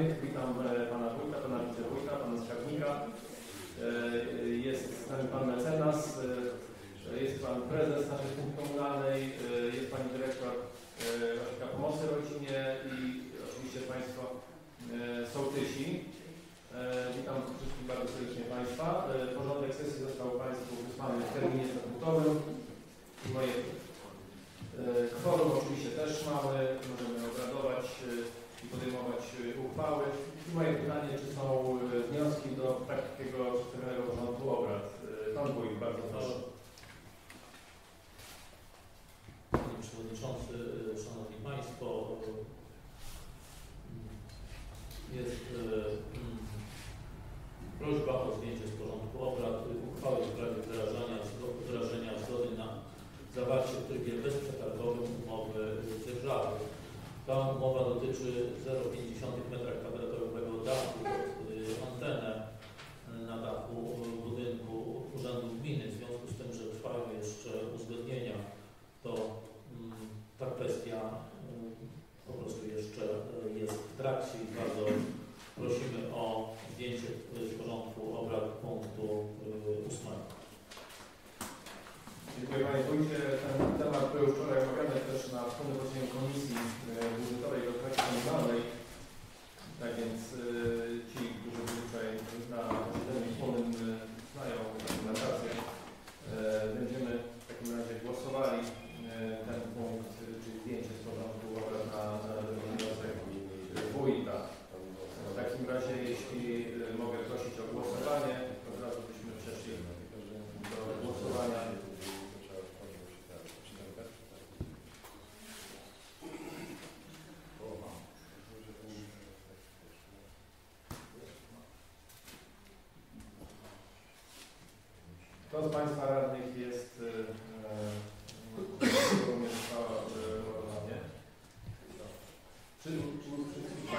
radnych. Witam pana wójta, pana wicewójta, pana skarbnika. Jest z nami pan mecenas, jest pan prezes naszej spółki komunalnej, jest pani dyrektor Ośrodka Pomocy Rodzinie i oczywiście państwo sołtysi. Witam wszystkich bardzo serdecznie Państwa. Porządek sesji został Państwu wysłany w terminie statutowym. Moje kworum oczywiście też mamy, możemy obradować i podejmować uchwały. I moje pytanie, czy są wnioski do takiego przedstawionego porządku obrad? Pan Wójt, bardzo proszę. Panie Przewodniczący, Szanowni Państwo, jest mm, prośba o zdjęcie z porządku obrad uchwały w sprawie wyrażania, wyrażenia zgody na zawarcie w trybie bezprzetargowym umowy dzierżawy. Ta umowa dotyczy 0,5 m2 dachu y, antenę na dachu budynku Urzędu Gminy. W związku z tym, że trwają jeszcze uzgodnienia, to mm, ta kwestia mm, po prostu jeszcze y, jest w trakcie i bardzo prosimy o zdjęcie z porządku obrad punktu y, ósmego. Dziękuję Panie Wójcie. Ten temat był wczoraj omawiany też na wspólnym posiedzeniu Komisji Budżetowej do Kwestii Komunalnej. Tak więc y, ci, którzy byli wczoraj na posiedzeniu wspólnym y, znają dokumentację. Będziemy w takim razie głosowali y, ten punkt, y, czyli zdjęcie z porządku obrad na, na wniosek wójta. W takim razie, jeśli y, mogę prosić o głosowanie, to od razu byśmy przeszli do głosowania. Kto z Państwa radnych jest e, e, również czy wszystkich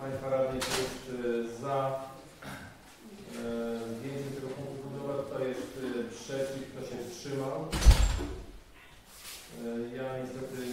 Państwa radnych? Jest e, za e, zdjęciem tego punktu budowy? Kto jest e, przeciw? Kto się wstrzymał? E, Ja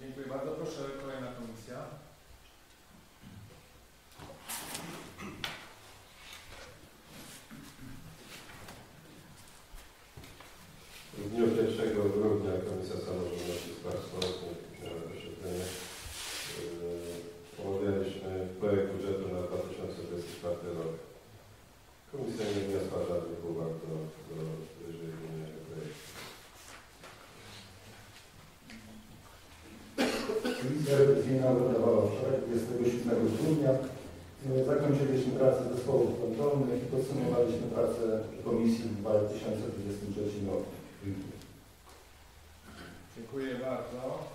Dziękuję bardzo. Proszę, kolejna komisja. Izba Rewizyjna wydawała wczoraj, 27 grudnia. E, zakończyliśmy pracę zespołów kontrolnych i podsumowaliśmy pracę komisji w 2023 roku. Dziękuję bardzo.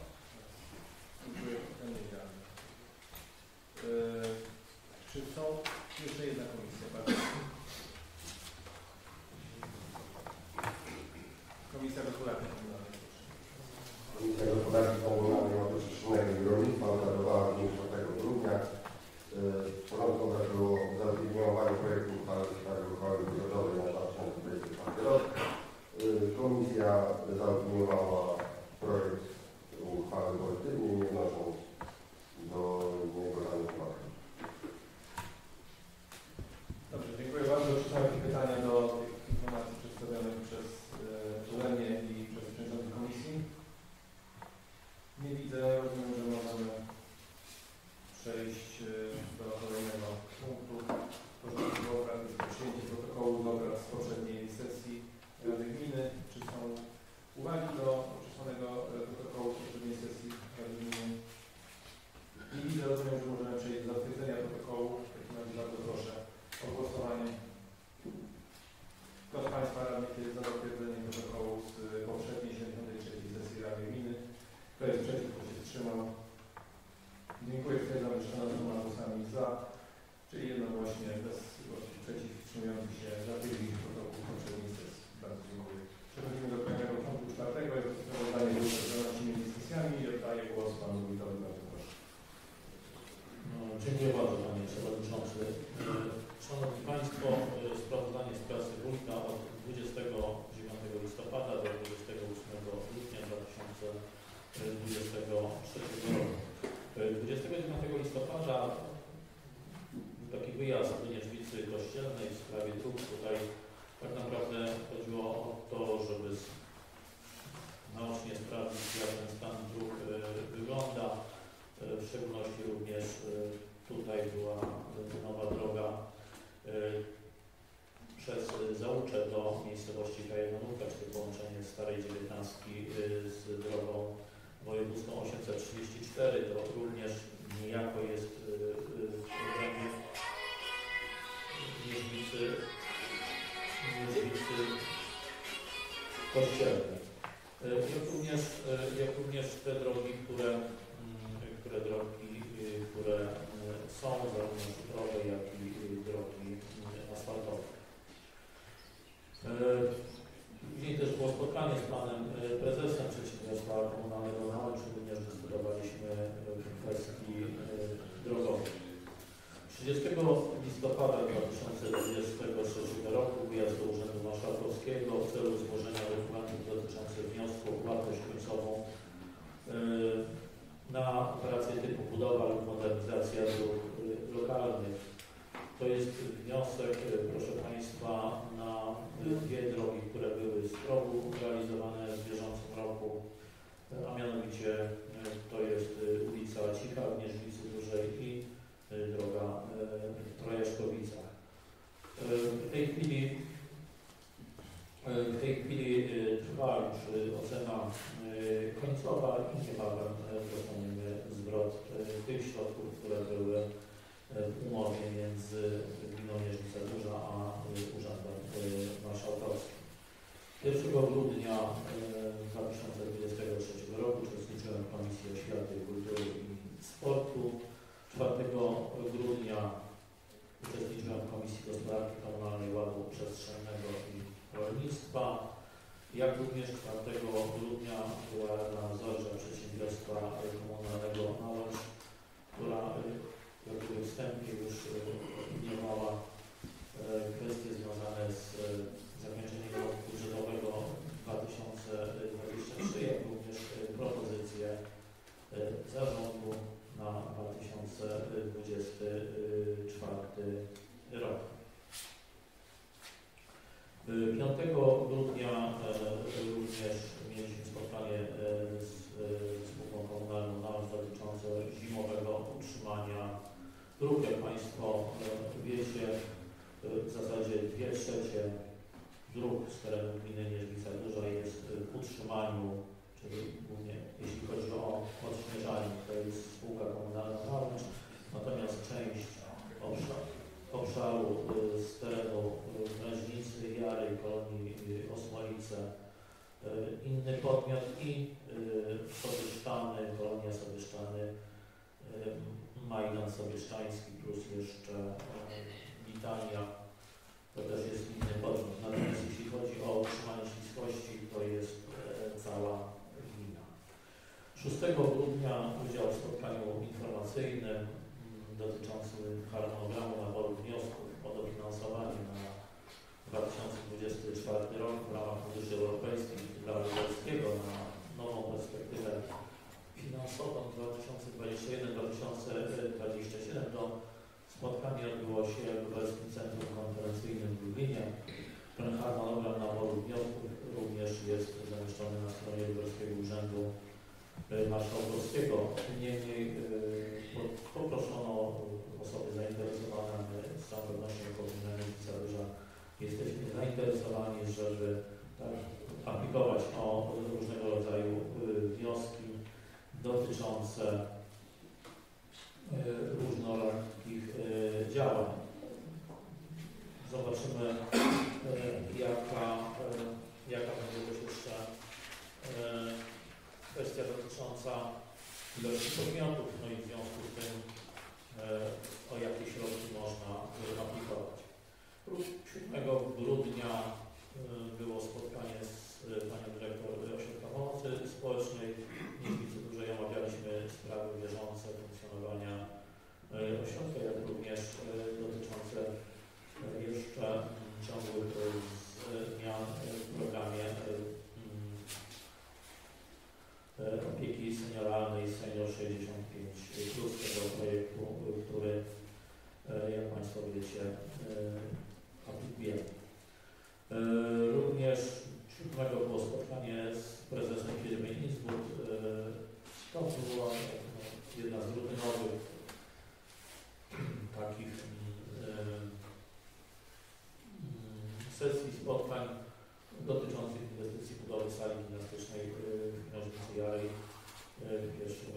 Dwie trzecie dróg z terenu gminy Nieżwica Duża jest w utrzymaniu, czyli głównie jeśli chodzi o odśnieżanie, to jest spółka komunalna natomiast część obszar, obszaru y, z terenu y, Mężnicy, Jary, Kolonii y, Osmolice, y, inny podmiot i y, Sobieszczany, Kolonia Sobieszczany, y, Majdan Sobieszczański plus jeszcze y, Litania, to też jest inny podmiot. Natomiast jeśli chodzi o utrzymanie śliskości, to jest y, cała gmina. 6 grudnia udział w spotkaniu informacyjnym mm, dotyczącym harmonogramu naboru wniosków o dofinansowanie na 2024 rok w ramach Funduszy Europejskich dla Polskiego na nową perspektywę finansową 2021-2027. To spotkanie odbyło się w Lubelskim Centrum Konferencyjnym w Lublinie. Ten harmonogram naboru wniosków również jest zamieszczony na stronie Lubelskiego Urzędu Marszałkowskiego. Niemniej e, po- poproszono osoby zainteresowane, z całą pewnością Lewica Duża jesteśmy zainteresowani, żeby tak, aplikować o różnego rodzaju e, wnioski dotyczące różnorakich e, działań. Zobaczymy, e, jaka, e, jaka będzie też jeszcze e, kwestia dotycząca ilości podmiotów, no i w związku z tym e, o jakie środki można e, aplikować. 7 grudnia e, było spotkanie z e, panią dyrektor Ośrodka Pomocy Społecznej. Niedźwicy Dużej omawialiśmy sprawy bieżące budowania e, ośrodka, jak również e, dotyczące jeszcze ciągłych zmian w programie e, mm, opieki senioralnej Senior 65 plus tego projektu, który jak Państwo wiecie aplikujemy. Również 7 było spotkanie z prezesem firmy Innsbruck. To było 11 rutynowych, takich e, e, sesji, spotkań dotyczących inwestycji budowy sali gimnastycznej e, w Gimnazjum Jarej w pierwszym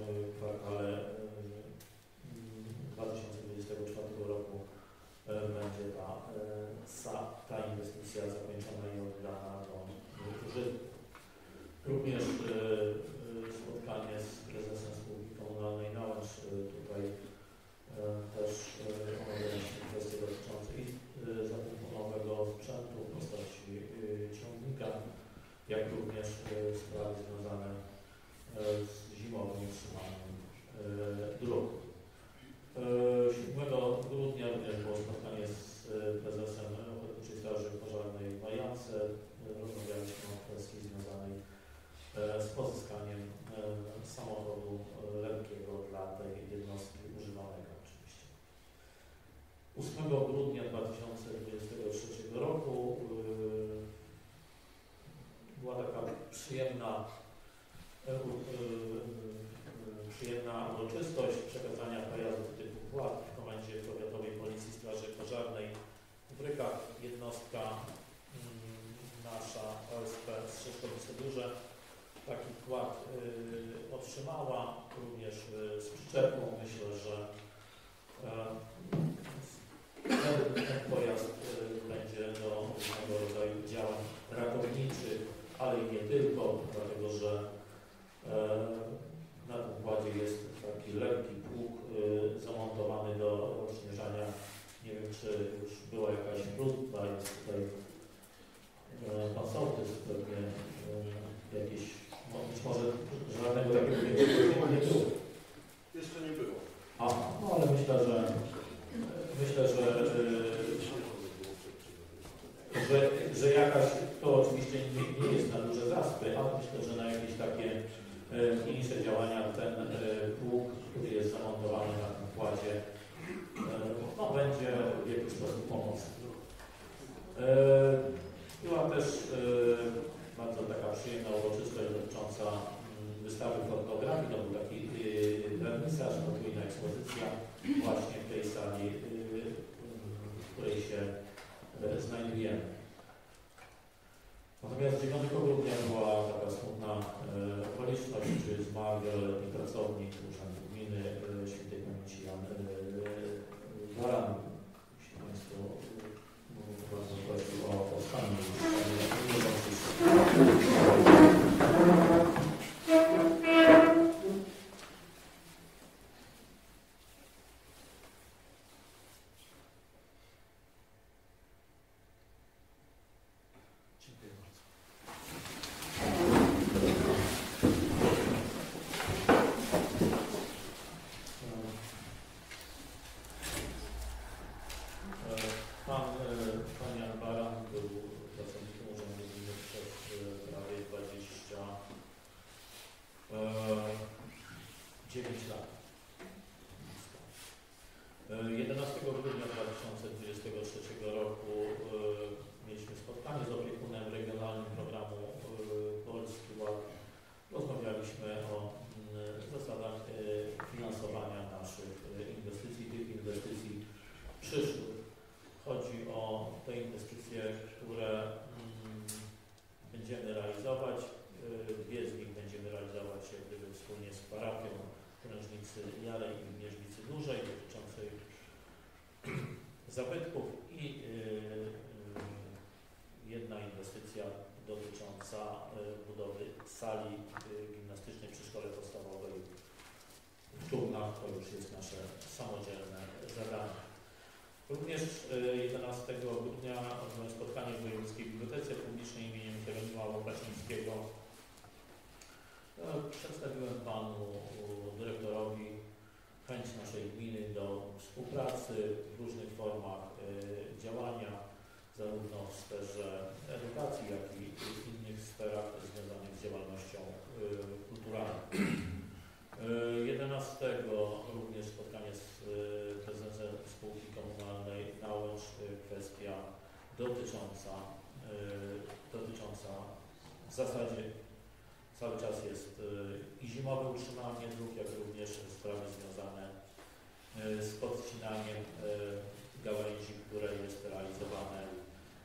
Również e, 11 grudnia odbyłem spotkanie w Wojewódzkiej Bibliotece Publicznej imieniem Hieronima Łopacińskiego. E, Przedstawiłem panu e, dyrektorowi chęć naszej gminy do współpracy w różnych formach e, działania, zarówno w sferze edukacji, jak i w innych sferach związanych z działalnością e, kulturalną. E, 11 również spotkanie z e, prezesem spółki komunalnej Nałęcz, e, kwestia dotycząca, e, dotycząca w zasadzie cały czas jest e, i zimowe utrzymanie dróg, jak również sprawy związane e, z podcinaniem e, gałęzi, które jest realizowane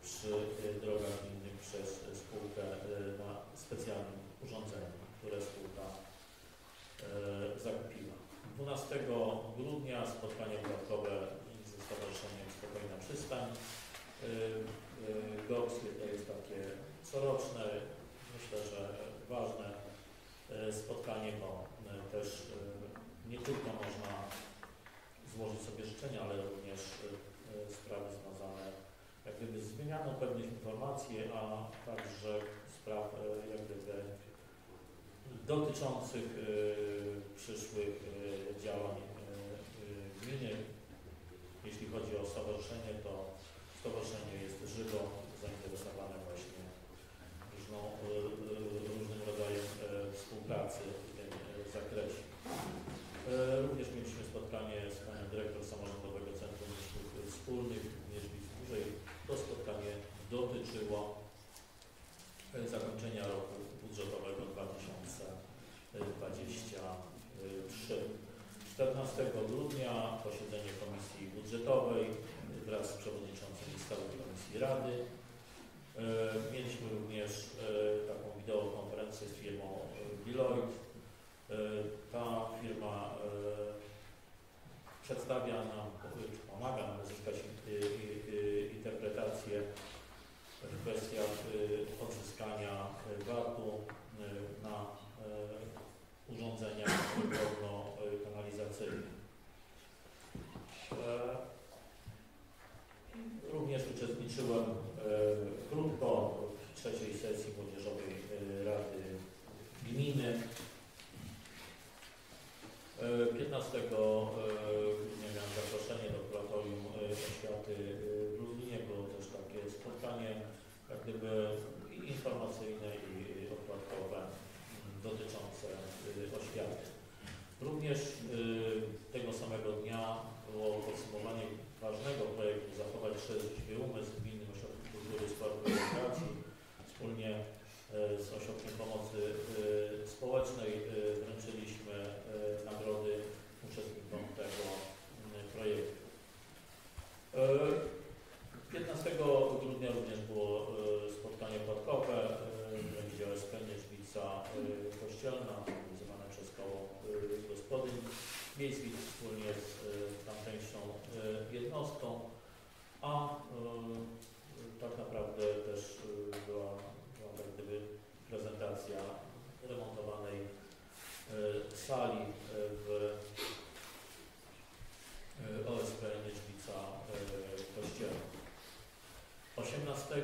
przy e, drogach gminnych przez spółkę e, na specjalnym urządzeniu, które spółka e, zakupiła. 12 grudnia spotkanie dodatkowe ze Stowarzyszeniem Spokojna Przystań. E, e, Gorskie to jest takie coroczne, myślę, że ważne e, spotkanie, bo e, też e, nie tylko można złożyć sobie życzenia, ale również e, e, sprawy związane jak gdyby z wymianą pewnych informacji, a także spraw e, jak gdyby dotyczących e, przyszłych e, działań e, gminy. Jeśli chodzi o stowarzyszenie, to stowarzyszenie jest żywo zainteresowane właśnie różną, różnym rodzajem współpracy w tym zakresie. Również mieliśmy spotkanie z panią dyrektor Samorządowego Centrum Usług Wspólnych w Dłużej. To spotkanie dotyczyło zakończenia roku budżetowego 2023. 14 grudnia posiedzenie Komisji Budżetowej wraz z Przewodniczącym Stałej Komisji Rady. E, mieliśmy również e, taką wideokonferencję z firmą e, Deloitte. Ta firma przedstawia nam, pomaga nam uzyskać interpretację kwestiach y, odzyskania y, VAT-u y, na urządzenia wodno-kanalizacyjne. E, również uczestniczyłem krótko w trzeciej sesji Młodzieżowej Rady Gminy. E, 15 e, grudnia miałem zaproszenie do Kuratorium Oświaty informacyjne i opłatkowe m, dotyczące e, oświaty. Również e, tego samego dnia było podsumowanie ważnego projektu Zachować trzeźwy umysł w Gminnym Ośrodku Kultury, Sportu i Edukacji. Wspólnie e, z Ośrodkiem Pomocy Społecznej wręczyliśmy nagrody uczestnikom tego m, projektu. E, 15 grudnia również było e, spotkanie płatkowe e, w Gminie OSP Nieżwica e, Kościelna, organizowane przez koło e, gospodyń miejskich wspólnie z tamtejszą jednostką, a tak naprawdę też była, była jak gdyby prezentacja remontowanej sali w OSP Niedźwica e, Kościelna. 18 e,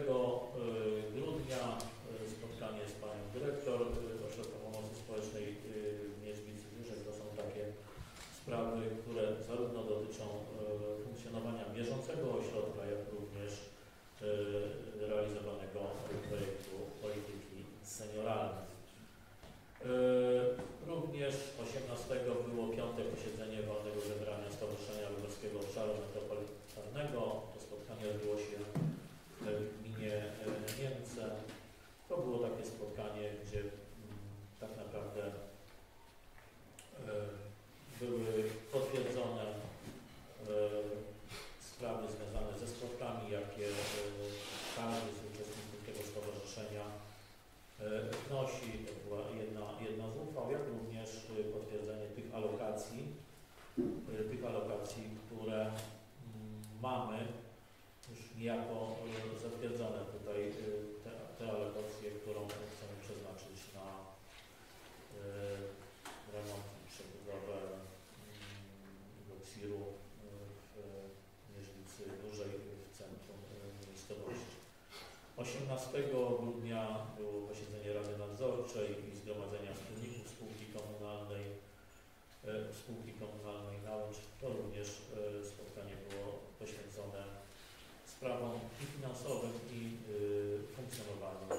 grudnia e, spotkanie z panią dyrektor e, Ośrodka Pomocy Społecznej w Niedźwicy Wyżej. To są takie sprawy, które zarówno dotyczą funkcjonowania bieżącego ośrodka, jak również e, realizowanego projektu polityki senioralnej. E, Również 18 było piąte posiedzenie walnego zebrania Stowarzyszenia Lubelskiego Obszaru Metropolitarnego. To spotkanie odbyło się w gminie e, Niemce. To było takie spotkanie, gdzie mm, tak naprawdę e, były potwierdzone e, sprawy związane ze środkami, jakie e, każdy z uczestników tego stowarzyszenia e, wnosi. To była jedna, jedna z uchwał, jak również e, potwierdzenie tych alokacji, e, tych alokacji, które mm, mamy już niejako e, zatwierdzone tutaj e, te, te alokacje, którą chcemy przeznaczyć na e, remont i przebudowę mm, Goxiru e, w Mierzycy Dużej w centrum e, miejscowości. 18 grudnia było posiedzenie Rady Nadzorczej i Zgromadzenia Wspólników Spółki Komunalnej e, Spółki Komunalnej Nałęcz. To również e, spotkanie było poświęcone sprawom i finansowym i e, funkcjonowaniu e,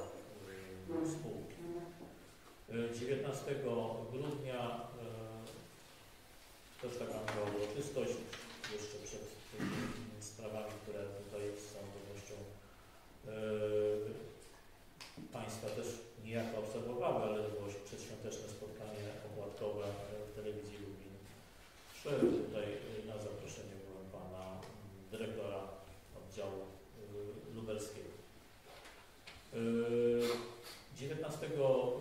spółki. E, 19 grudnia e, też taka mała uroczystość, jeszcze przed tymi sprawami, które tutaj z całą pewnością e, Państwa też niejako obserwowały, ale to było przedświąteczne opłatkowe e, w telewizji Lubin. Szedł tutaj e, na zaproszenie pana mm, dyrektora oddziału e, lubelskiego. E, 19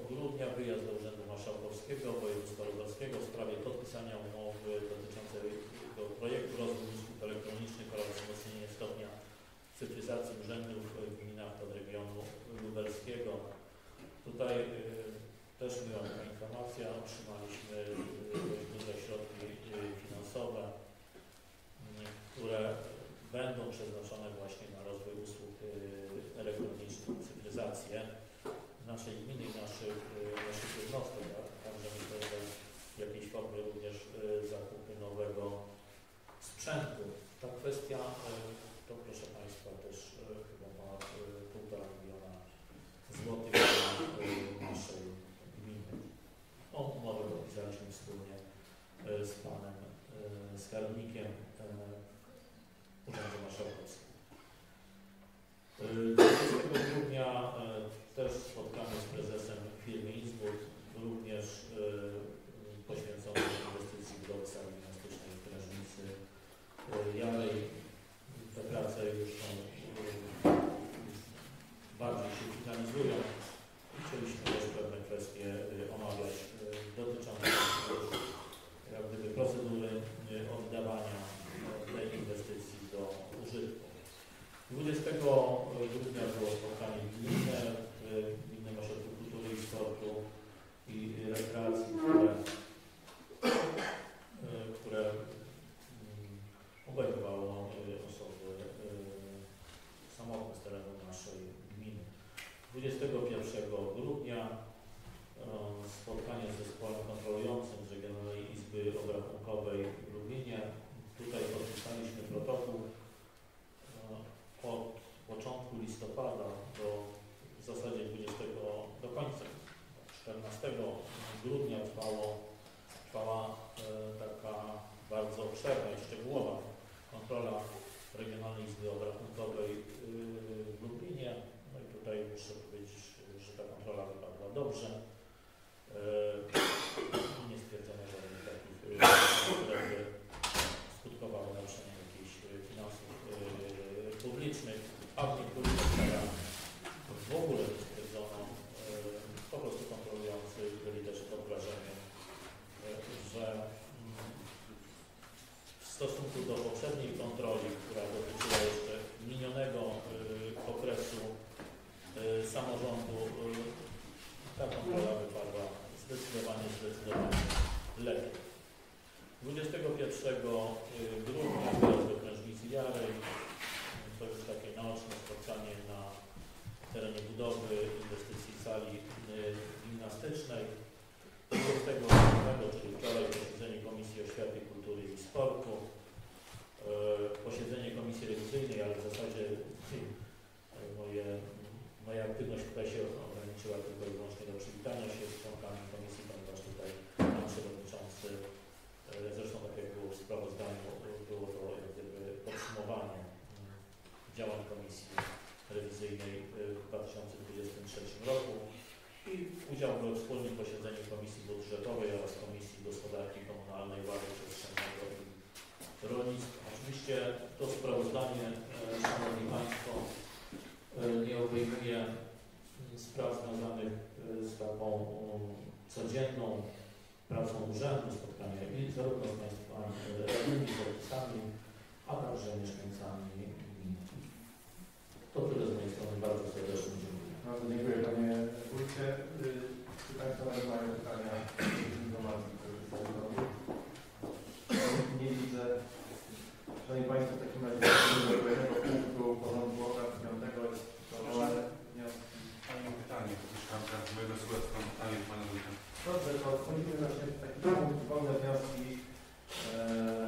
grudnia wyjazd do Urzędu Marszałkowskiego Województwa Lubelskiego w sprawie podpisania umowy dotyczącej do projektu rozwój usług elektronicznych oraz wzmocnienie stopnia cyfryzacji urzędów w gminach podregionu lubelskiego. Tutaj też była taka informacja, otrzymaliśmy y, dość duże środki y, finansowe, y, które będą przeznaczone właśnie na rozwój usług y, elektronicznych, cyfryzację naszej gminy i naszych, y, naszych jednostek, tak? także myślę, że w jakiejś formie również y, zakupy nowego sprzętu. Ta kwestia, y, to proszę Państwa do poprzedniej Komisji Rewizyjnej e, w 2023 roku i udział we wspólnym posiedzeniu Komisji Budżetowej oraz Komisji Gospodarki Komunalnej, Władzy Przestrzennego i Rolnictwa. Oczywiście to sprawozdanie, e, Szanowni Państwo, e, nie obejmuje spraw związanych z taką mm, codzienną pracą urzędu, spotkania zarówno z Państwami radnymi, z opisami, a także mieszkańcami to tyle z mojej strony. Bardzo serdecznie dziękuję. Bardzo dziękuję Panie Wójcie. Y, czy Państwo mają pytania do Marki Nie widzę. Szanowni Państwo, w takim razie do kolejnego punktu porządku obrad 5 jest przygotowane wnioski. Panie pytanie, Mieszkanka, mojego słuchacza, mam pytanie do Pana Wójta. Dobrze, to wchodzimy właśnie w taki punkt, wolne wnioski. E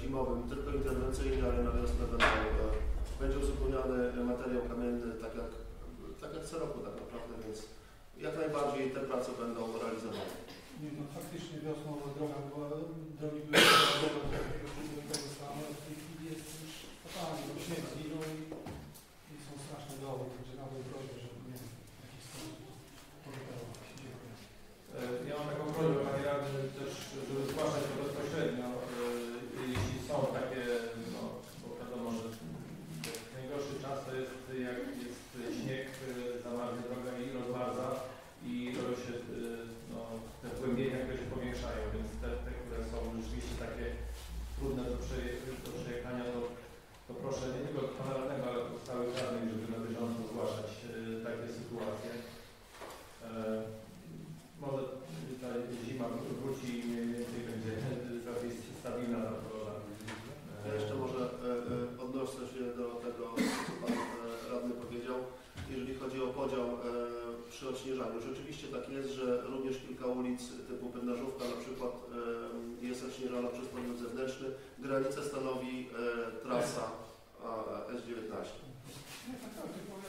zimowym, tylko interwencyjny, ale na wiosnę będą, będzie uzupełniany materiał kamienny, tak jak, tak jak co roku tak naprawdę, więc jak najbardziej te prace będą realizowane. Nie, no faktycznie wiosną droga była, drogi były tego samo, w tej chwili jest już totalnie, bo i są straszne doły, także nawet prośbę, żeby nie w jakiś sposób to. Dziękuję. E, ja mam taką prośbę, Panie Radny, też, żeby zgłaszać po prostu stanowi e, trasa S19.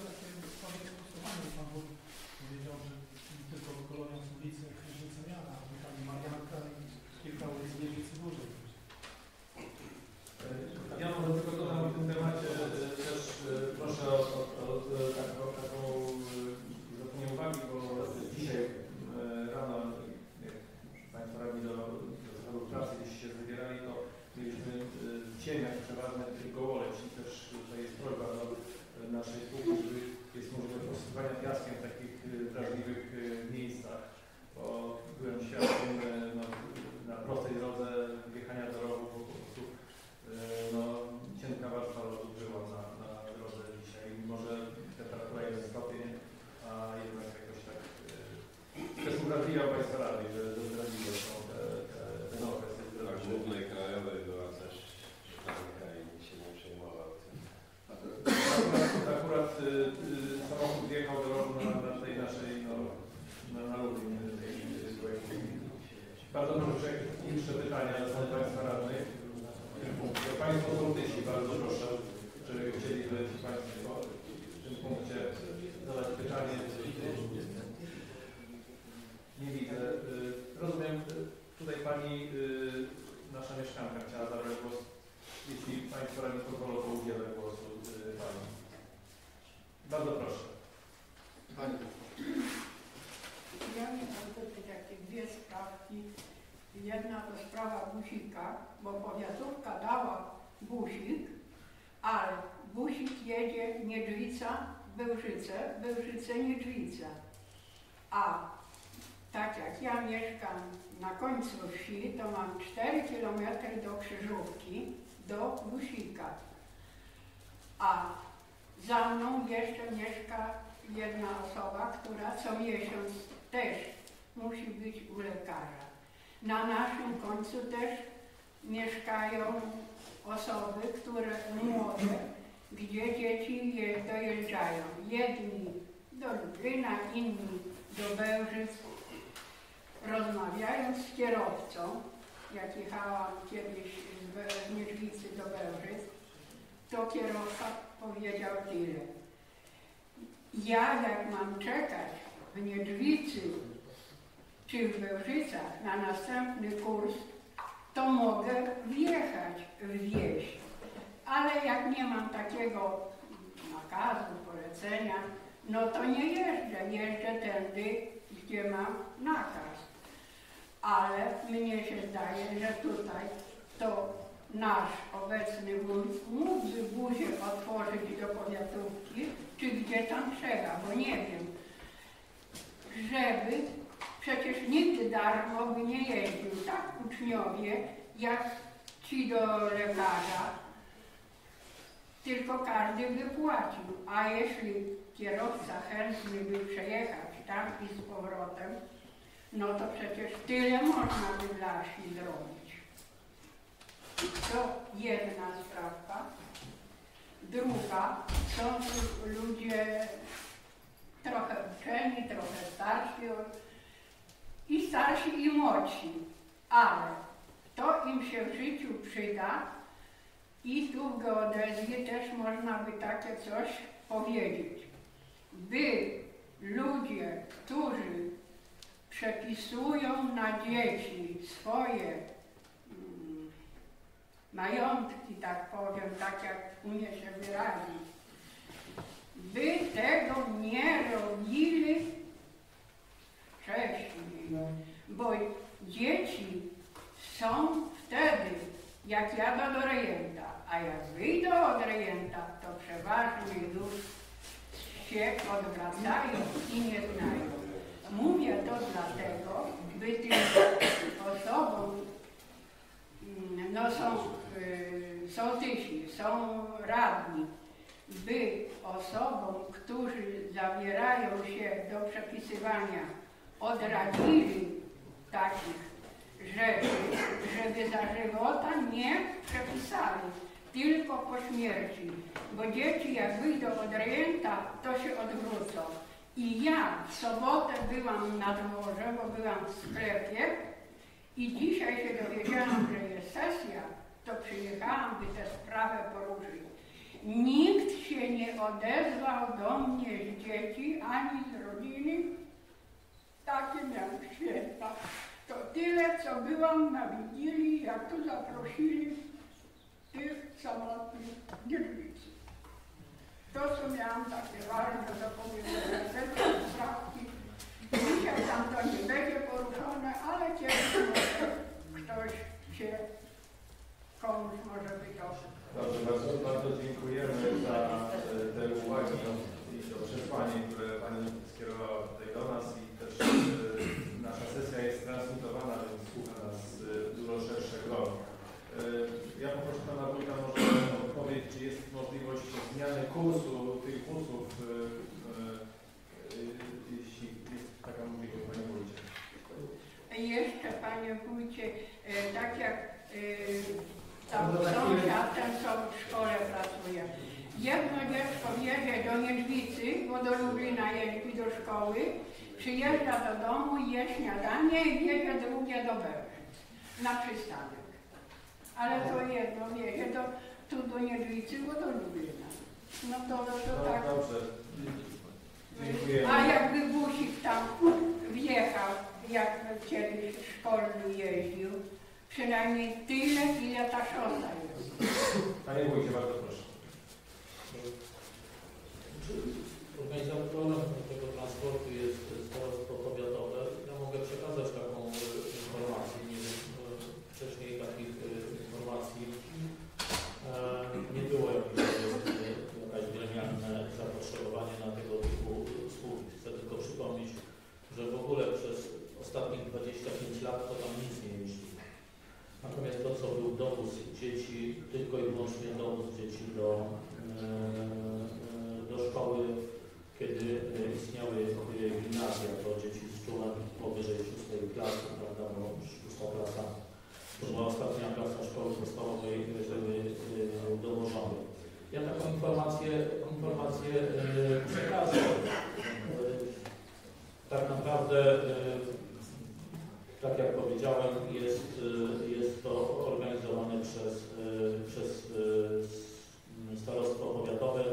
Marcin chciała zabrać głos. Jeśli Państwo radni pozwolą, to udzielę głosu y, Panu. Bardzo proszę. Pani. Ja miałam tylko takie dwie sprawki. Jedna to sprawa busika, bo powiatówka dała busik, ale busik jedzie Niedźwica, Bełżyce, Bełżyce, Niedźwica. A tak jak ja mieszkam na końcu wsi, to mam 4 km do Krzyżówki, do Busika. A za mną jeszcze mieszka jedna osoba, która co miesiąc też musi być u lekarza. Na naszym końcu też mieszkają osoby, które młode, gdzie dzieci je dojeżdżają. Jedni do Lublina, inni do Bełżyc. Rozmawiając z kierowcą, jak jechałam kiedyś z, Niedźwicy do Bełżyc, to kierowca powiedział tyle. Ja jak mam czekać w Niedźwicy czy w Bełżycach na następny kurs, to mogę wjechać w wieś. Ale jak nie mam takiego nakazu, polecenia, no to nie jeżdżę. Jeżdżę tędy, gdzie mam nakaz. Ale mnie się zdaje, że tutaj to nasz obecny wójt mógłby buzię otworzyć do powiatówki, czy gdzie tam trzeba, bo nie wiem, żeby przecież nikt darmo by nie jeździł, tak uczniowie, jak ci do lekarza, tylko każdy by płacił. A jeśli kierowca chętny by przejechać tam i z powrotem, no to przecież tyle można by dla wsi zrobić. To jedna sprawka. Druga, są ludzie trochę uczeni, trochę starsi i starsi i młodsi, ale to im się w życiu przyda i tu w geodezji też można by takie coś powiedzieć. By ludzie, którzy przepisują na dzieci swoje mm, majątki, tak powiem, tak jak umie się wyrazić, by tego nie robili wcześniej. Bo dzieci są wtedy, jak jadą do rejenta, a jak wyjdą od rejenta, to przeważnie już się odwracają i nie znają. Mówię to dlatego, by tym osobom, mm, no są y, sołtysi, są radni, by osobom, którzy zabierają się do przepisywania, odradzili takich rzeczy, żeby za żywota nie przepisali, tylko po śmierci. Bo dzieci jak wyjdą od rejenta, to się odwrócą. I ja w sobotę byłam na dworze, bo byłam w sklepie i dzisiaj się dowiedziałam, że jest sesja, to przyjechałam, by tę sprawę poruszyć. Nikt się nie odezwał do mnie z dzieci ani z rodziny. Takie miałam święta. To tyle, co byłam na Wigilii, jak tu zaprosili tych samotnych dzielnicy. To, co miałam takie ważne do powiedzenia, sprawki. Dzisiaj tam to nie będzie poruszone, ale kiedyś może ktoś się, komuś może być. Dobrze, bardzo, bardzo dziękujemy za e, te uwagi i to przesłanie, które Pani skierowała tutaj do nas i też e, nasza sesja jest transmitowana, więc słucha nas e, dużo szersze grono. Ja poproszę Pana Wójta może o odpowiedź, czy jest możliwość zmiany kursu tych kursów, e, e, e, jeśli jest taka możliwość, Panie Wójcie. Jeszcze, panie wójcie, tak jak tam sąsiad, ten co w szkole pracuje. Jedno dziecko jedzie do Niedźwicy, bo do Lublina jeździ do szkoły, przyjeżdża do domu, je śniadanie i jedzie drugie do Bełżyc na przystanek. Ale to jedno jedzie do, tu do Niedźwicy, bo do Lublina. No to, to, to No, tak. dobrze. Dziękujemy. A jakby busik tam wjechał, jak kiedyś szkolny jeździł, przynajmniej tyle, ile ta szosa jest. Panie Wójcie, bardzo proszę. Organizatorem tego transportu jest starostwo zapotrzebowanie na tego typu usługi. Chcę tylko przypomnieć, że w ogóle przez ostatnich 25 lat to tam nic nie jeździ. Natomiast to, co był dowóz dzieci, tylko i wyłącznie dowóz dzieci do, e, e, do szkoły, kiedy istniały gimnazja, to dzieci z czułem powyżej 6 klasy, prawda, bo 6 klasa to była ostatnia klasa szkoły podstawowej, żeby e, dołożony. Ja taką informację informację e, przekażę. E, Tak naprawdę, e, tak jak powiedziałem, jest, jest to organizowane przez, przez starostwo powiatowe.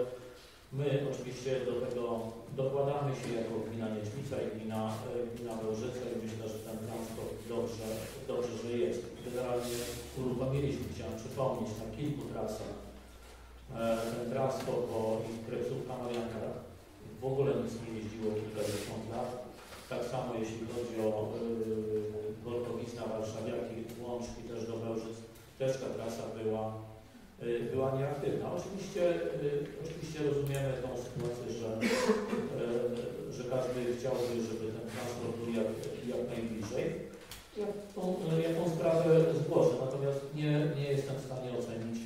My oczywiście do tego dokładamy się jako gmina Nieczmica i gmina, gmina Bełżyca i myślę, że ten transport dobrze, dobrze, że jest. Generalnie uruchomiliśmy, chciałem przypomnieć, na kilku trasach transport, bo i Krebsówka Marianka w ogóle nic nie jeździło kilkadziesiąt lat. Tak samo jeśli chodzi o yy, Gorkowicna, Warszawiaki, Łączki też do Bełżyc, też ta trasa była, yy, była nieaktywna. Oczywiście, oczywiście rozumiemy tą sytuację, że, że każdy chciałby, żeby ten transport był jak, jak najbliżej. Ja tą, ja tą sprawę zgłoszę, natomiast nie, nie jestem w stanie ocenić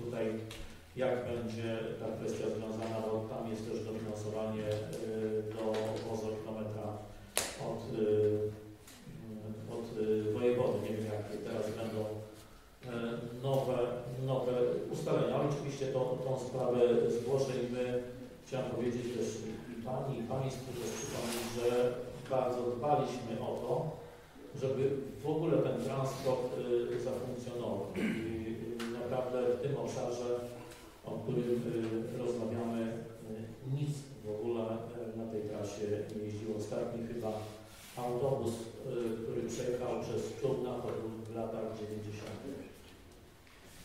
tutaj jak będzie ta kwestia związana, bo tam jest też dofinansowanie y, do poza kilometra od, y, y, od wojewody. Nie wiem, jakie teraz będą nowe, nowe ustalenia. Ale oczywiście tą, tą sprawę zgłoszę i my chciałem powiedzieć też i, Pani, i Państwu też przypomnieć, że bardzo dbaliśmy o to, żeby w ogóle ten transport zafunkcjonował. I naprawdę w tym obszarze o którym y, rozmawiamy, y, nic w ogóle y, na tej trasie nie jeździło. Ostatni chyba autobus, który przejechał przez Czubna, to był w latach 90.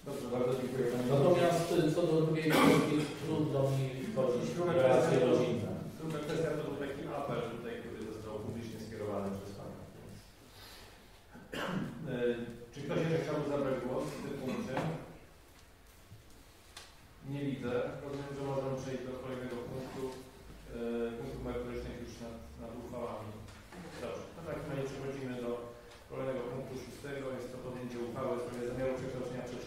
Dobrze, bardzo dziękuję Natomiast co do drugiej kwestii, trudno mi wchodzić w relacje rodzinne. Druga kwestia to był taki apel tutaj, który został publicznie skierowany przez Pana. E, Czy ktoś jeszcze chciałby zabrać głos w tym punkcie? Nie widzę. Rozumiem, że możemy przejść do kolejnego punktu. e, Punktu merytorycznych już nad, nad uchwałami. Dobrze. W takim razie przechodzimy do kolejnego punktu szóstego. Jest to podjęcie uchwały w sprawie zamiaru przekształcenia przedszkola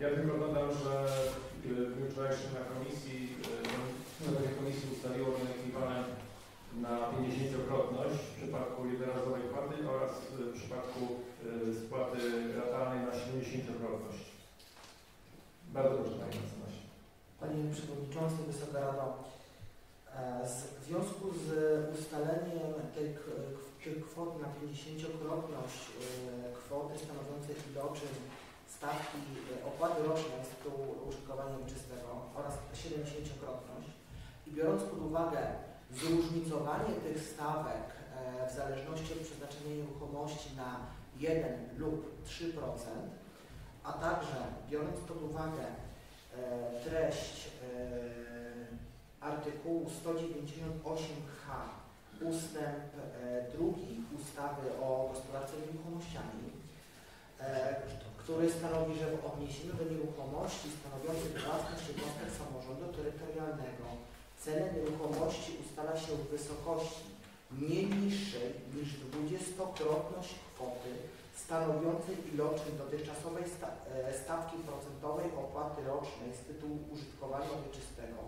Ja tylko dodam, że y, w dniu wczorajszym na komisji, y, na tej komisji ustaliło ten ekwiwalent na 50-krotność w przypadku jednorazowej płaty oraz y, w przypadku y, spłaty ratalnej na 70-krotność. Bardzo proszę Panie Mecenasie. Panie Przewodniczący, Wysoka Rado, e, w związku z ustaleniem tej, k- tej kwoty na 50-krotność e, kwoty stanowiącej iloczyn stawki e, opłaty rocznej z tytułu użytkowania wieczystego oraz 70-krotność i biorąc pod uwagę zróżnicowanie tych stawek e, w zależności od przeznaczenia nieruchomości na 1 lub 3%, a także biorąc pod uwagę e, treść e, artykułu 198h ustęp drugi ustawy o gospodarce nieruchomościami, który stanowi, że w odniesieniu do nieruchomości stanowiących własność jednostek samorządu terytorialnego cenę nieruchomości ustala się w wysokości nie niższej niż 20-krotność kwoty stanowiącej iloczyn dotychczasowej e, stawki procentowej opłaty rocznej z tytułu użytkowania wieczystego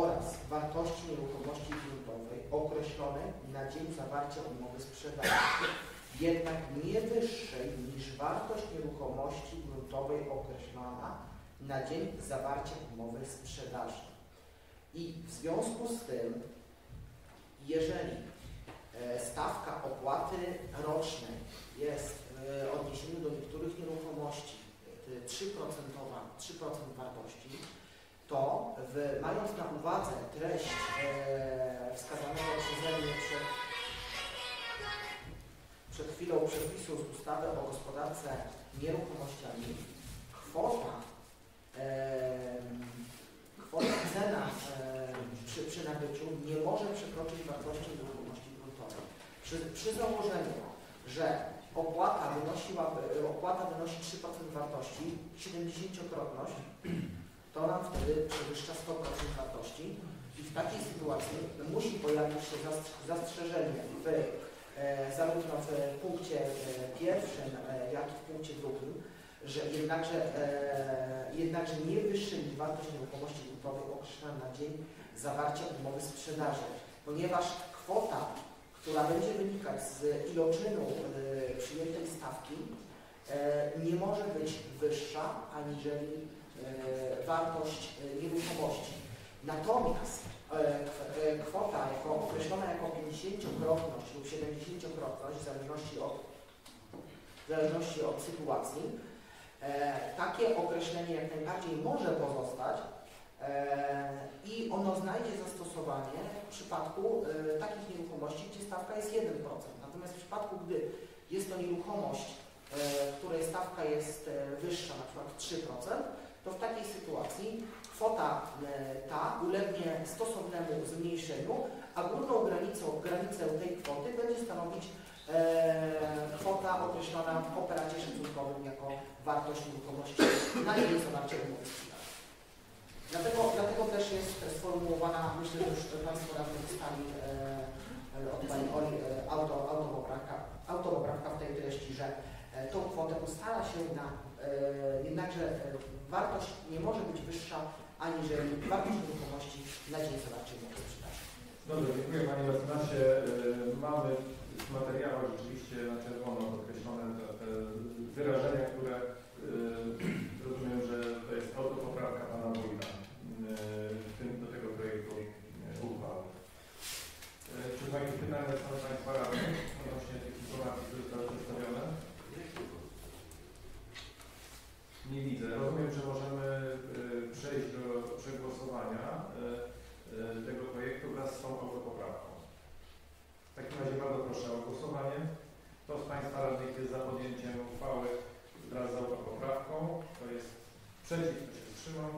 oraz wartości nieruchomości gruntowej określonej na dzień zawarcia umowy sprzedaży, jednak nie wyższej niż wartość nieruchomości gruntowej określona na dzień zawarcia umowy sprzedaży. I w związku z tym, jeżeli e, stawka opłaty rocznej jest w odniesieniu do niektórych nieruchomości e, 3%, 3% wartości, to w, mając na uwadze treść e, wskazanego przeze mnie przed, przed chwilą przepisu z ustawy o gospodarce nieruchomościami, kwota, e, kwota cena e, przy, przy nabyciu nie może przekroczyć wartości nieruchomości gruntowej. Przy, przy założeniu, że opłata, wynosiłaby, opłata wynosi 3% wartości, 70-krotność, to nam wtedy przewyższa 100% wartości i w takiej sytuacji musi pojawić się zastrz- zastrzeżenie w, zarówno w punkcie e, pierwszym, e, jak i w punkcie drugim, że jednakże, e, jednakże nie niż wartość nieruchomości gruntowej określona na dzień zawarcia umowy sprzedaży, ponieważ kwota, która będzie wynikać z iloczynu e, przyjętej stawki, e, nie może być wyższa aniżeli e, wartość e, nieruchomości. Natomiast e, e, kwota jako określona jako 50-krotność lub 70-krotność w zależności od, w zależności od sytuacji, e, takie określenie jak najbardziej może pozostać e, i ono znajdzie zastosowanie w przypadku e, takich nieruchomości, gdzie stawka jest 1%. Natomiast w przypadku, gdy jest to nieruchomość, e, której stawka jest e, wyższa, na przykład 3%, to w takiej sytuacji kwota e, ta ulegnie stosownemu zmniejszeniu, a górną granicą, granicę tej kwoty będzie stanowić e, kwota określona w operacie szacunkowym jako wartość nieruchomości na jej zawarcie umowy. Dlatego, dlatego też jest sformułowana, myślę, że już Państwo radni dostali e, od Pani Oli auto, autopoprawka, autopoprawka w tej treści, że tą kwotę ustala się na, jednakże wartość nie może być wyższa aniżeli wartość nieruchomości na dzień zawarczej sprzedaży. Dobrze, dziękuję Panie Mecenasie. E, mamy w materiałach rzeczywiście na czerwono określone te, te wyrażenia, które e, rozumiem, że to jest autopoprawka Pana Wójta e, do tego projektu uchwały. Czy Pani pytania są Państwa radni odnośnie tych informacji, które zostały przedstawione? Nie widzę. Rozumiem, że możemy wraz z tą autopoprawką. W takim razie bardzo proszę o głosowanie. Kto z Państwa radnych jest za podjęciem uchwały wraz z autopoprawką? Kto jest przeciw, kto się wstrzymał?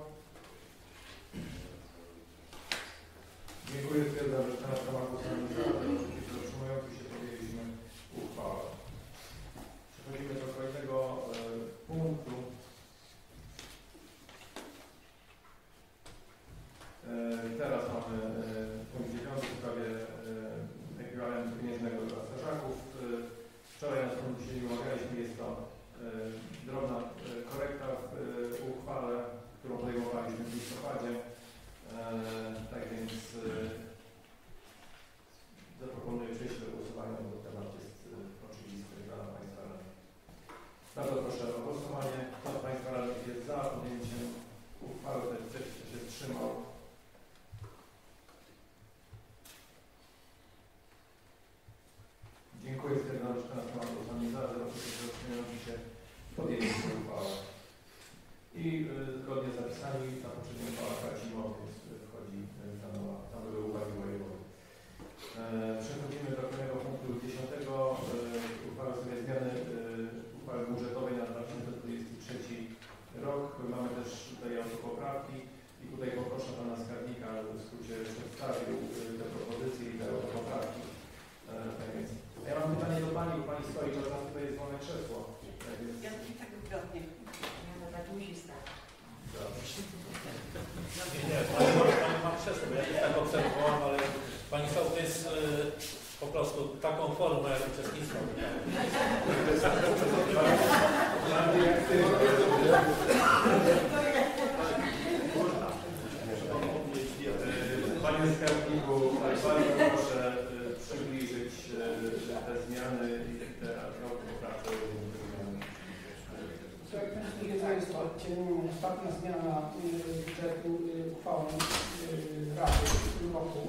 Ostatnia zmiana y, budżetu y, uchwałą y, Rady w tym roku.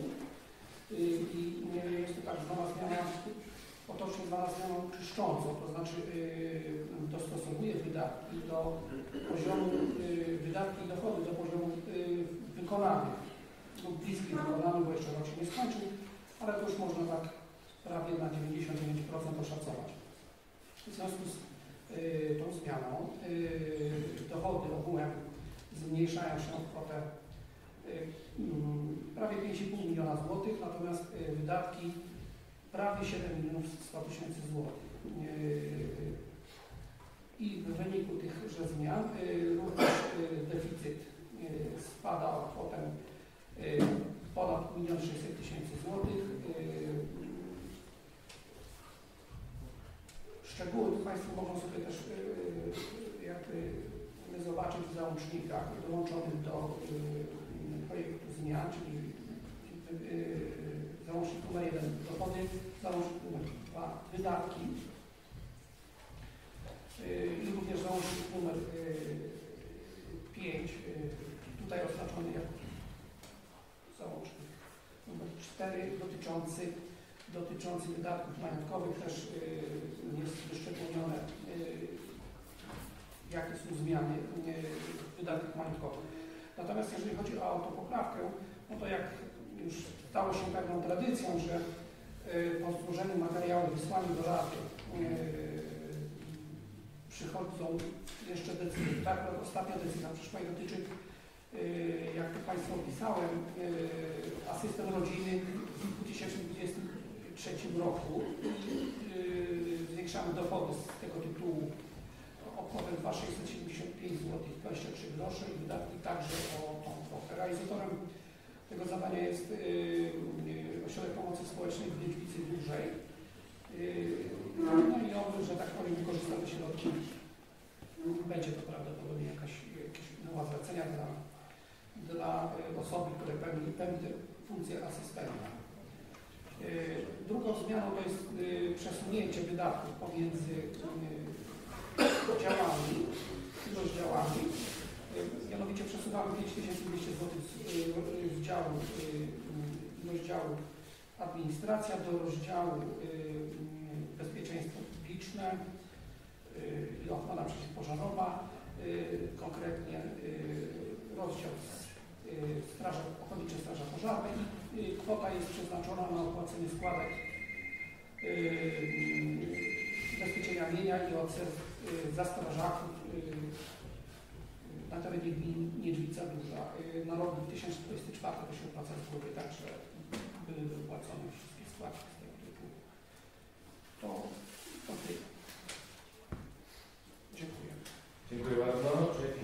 Y, I y, jest to tak zwana zmiana, potocznie zwana zmianą czyszczącą, to znaczy y, dostosowuje wydatki do poziomu, y, wydatki i dochody do poziomu y, wykonanych lub bliskich wykonanych, bo jeszcze rok się nie skończył, ale to już można tak prawie na 99% oszacować. W związku z y, tą zmianą y, dochody ogółem zmniejszają się o kwotę y, mm, prawie 5,5 miliona złotych, natomiast y, wydatki prawie 7 milionów 100 tysięcy złotych. Y, I w wyniku tychże zmian y, również y, deficyt y, spada o kwotę y, ponad 1 600 tysięcy złotych. Y, Szczegóły Państwo mogą sobie też y, jakby zobaczyć w załącznikach dołączonych do y, projektu zmian, czyli y, załącznik numer 1 dochody, załącznik numer 2 wydatki y, i również załącznik numer 5, tutaj oznaczony jako załącznik numer 4 dotyczący dotyczący wydatków majątkowych też y, jest wyszczególnione, y, jakie są zmiany y, wydatków majątkowych. Natomiast jeżeli chodzi o autopoprawkę, no to jak już stało się pewną tradycją, że po złożeniu materiału wysłaniu do Rady przychodzą jeszcze decyzje. Tak, no, ostatnia decyzja przyszła i dotyczy, jak to Państwu opisałem, asystent rodziny w 2020 2023 roku yy, zwiększamy dochody z tego tytułu o kwotę 2,675 zł 23 grosze i wydatki także o tą kwotę. Realizatorem tego zadania jest yy, yy, Ośrodek Pomocy Społecznej w Niedźwicy Dłużej. No i on, że tak powiem, wykorzysta te środki. Będzie to prawdopodobnie jakaś, jakieś nowa zlecenia dla, dla osoby, które pełni, pełni funkcję asystenta. Y, Drugą zmianą to jest y, przesunięcie wydatków pomiędzy y, działami, rozdziałami. Mianowicie przesuwamy 5200 zł z, działu, rozdziału administracja do rozdziału bezpieczeństwo publiczne i ochrona przeciwpożarowa, konkretnie rozdział Straży Ochotniczej Straży Pożarnej kwota jest przeznaczona na opłacenie składek yy, ubezpieczenia mienia i odsew yy, za strażaków na terenie gminy Niedźwica Duża. Na rok 2024 to się opłaca z góry, także były wypłacone wszystkie składki z tego tytułu. To, to tyle. Dziękuję. Dziękuję bardzo.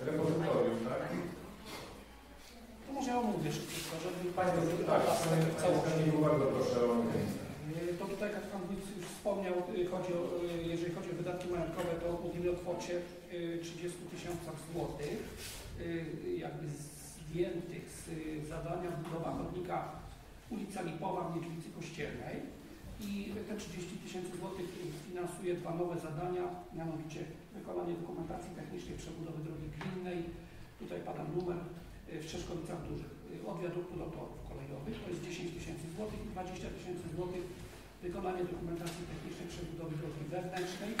Repozytorium, tak? To może ja omówię szybciutko, żeby Państwo tak, tego Panie całości. Bardzo proszę o Y, To tutaj, jak Pan już wspomniał, y, chodzi o, y, jeżeli chodzi o wydatki majątkowe, to mówimy o kwocie y, 30 tysiącach złotych, jakby zdjętych z zadania budowa chodnika ulica Lipowa w Niedźwicy Kościelnej. I te 30 tysięcy złotych finansuje dwa nowe zadania, mianowicie wykonanie dokumentacji technicznej przebudowy drogi gminnej. Tutaj pada numer y, w Czeszkowicach Dużych. Od wiaduktu do torów kolejowych to jest 10 tysięcy złotych i 20 tysięcy złotych wykonanie dokumentacji technicznej przebudowy drogi wewnętrznej.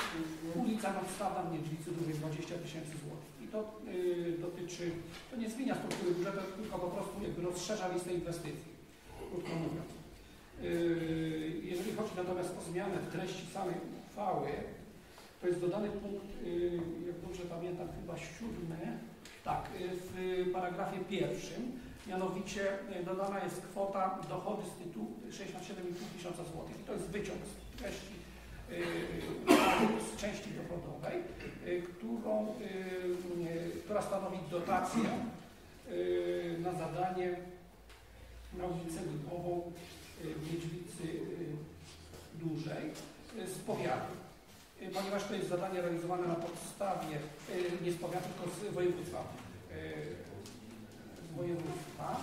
Ulica Nadstawna w Niedźwicy Dużej 20 tysięcy złotych. I to y, dotyczy, to nie zmienia struktury budżetu, tylko po prostu jakby rozszerza listę inwestycji, krótko mówiąc. Y, jeżeli chodzi natomiast o zmianę w treści samej uchwały, to jest dodany punkt, y, jak dobrze pamiętam, chyba siódmy, tak, y, w paragrafie pierwszym, mianowicie y, dodana jest kwota dochody z tytułu 67,5 tysiąca złotych. I to jest wyciąg z treści z części dochodowej, którą, która stanowi dotację na zadanie na ulicę y, w Niedźwicy Dużej z powiatu. Y, Ponieważ to jest zadanie realizowane na podstawie, y, nie z powiatu, tylko z województwa. y, Z województwa.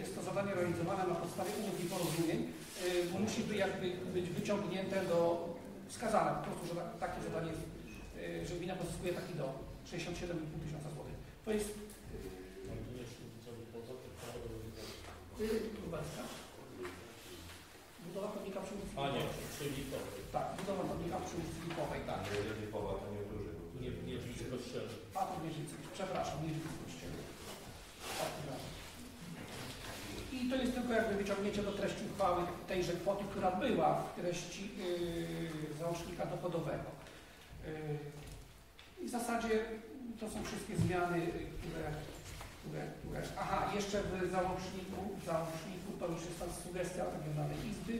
Jest to zadanie realizowane na podstawie umów i porozumień. Musi by jakby być wyciągnięte do, wskazane po prostu, że ta- takie zadanie jest, że gmina pozyskuje taki do 67,5 tysiąca złotych. To jest. Budowa chodnika przy A nie, czyli to. Tak, budowa chodnika przy ulicy Lipowej, tak. Lipowa to nie duży. Nie, nie widzę kościelny. A to Mierzycy, przepraszam, Kościelny. Tak, tak. I to jest tylko jakby wyciągnięcie do treści uchwały tejże kwoty, która była w treści yy, załącznika dochodowego. Yy, I w zasadzie to są wszystkie zmiany, które, które, które... Aha, jeszcze w załączniku, w załączniku to już jest tam sugestia Regionalnej Izby.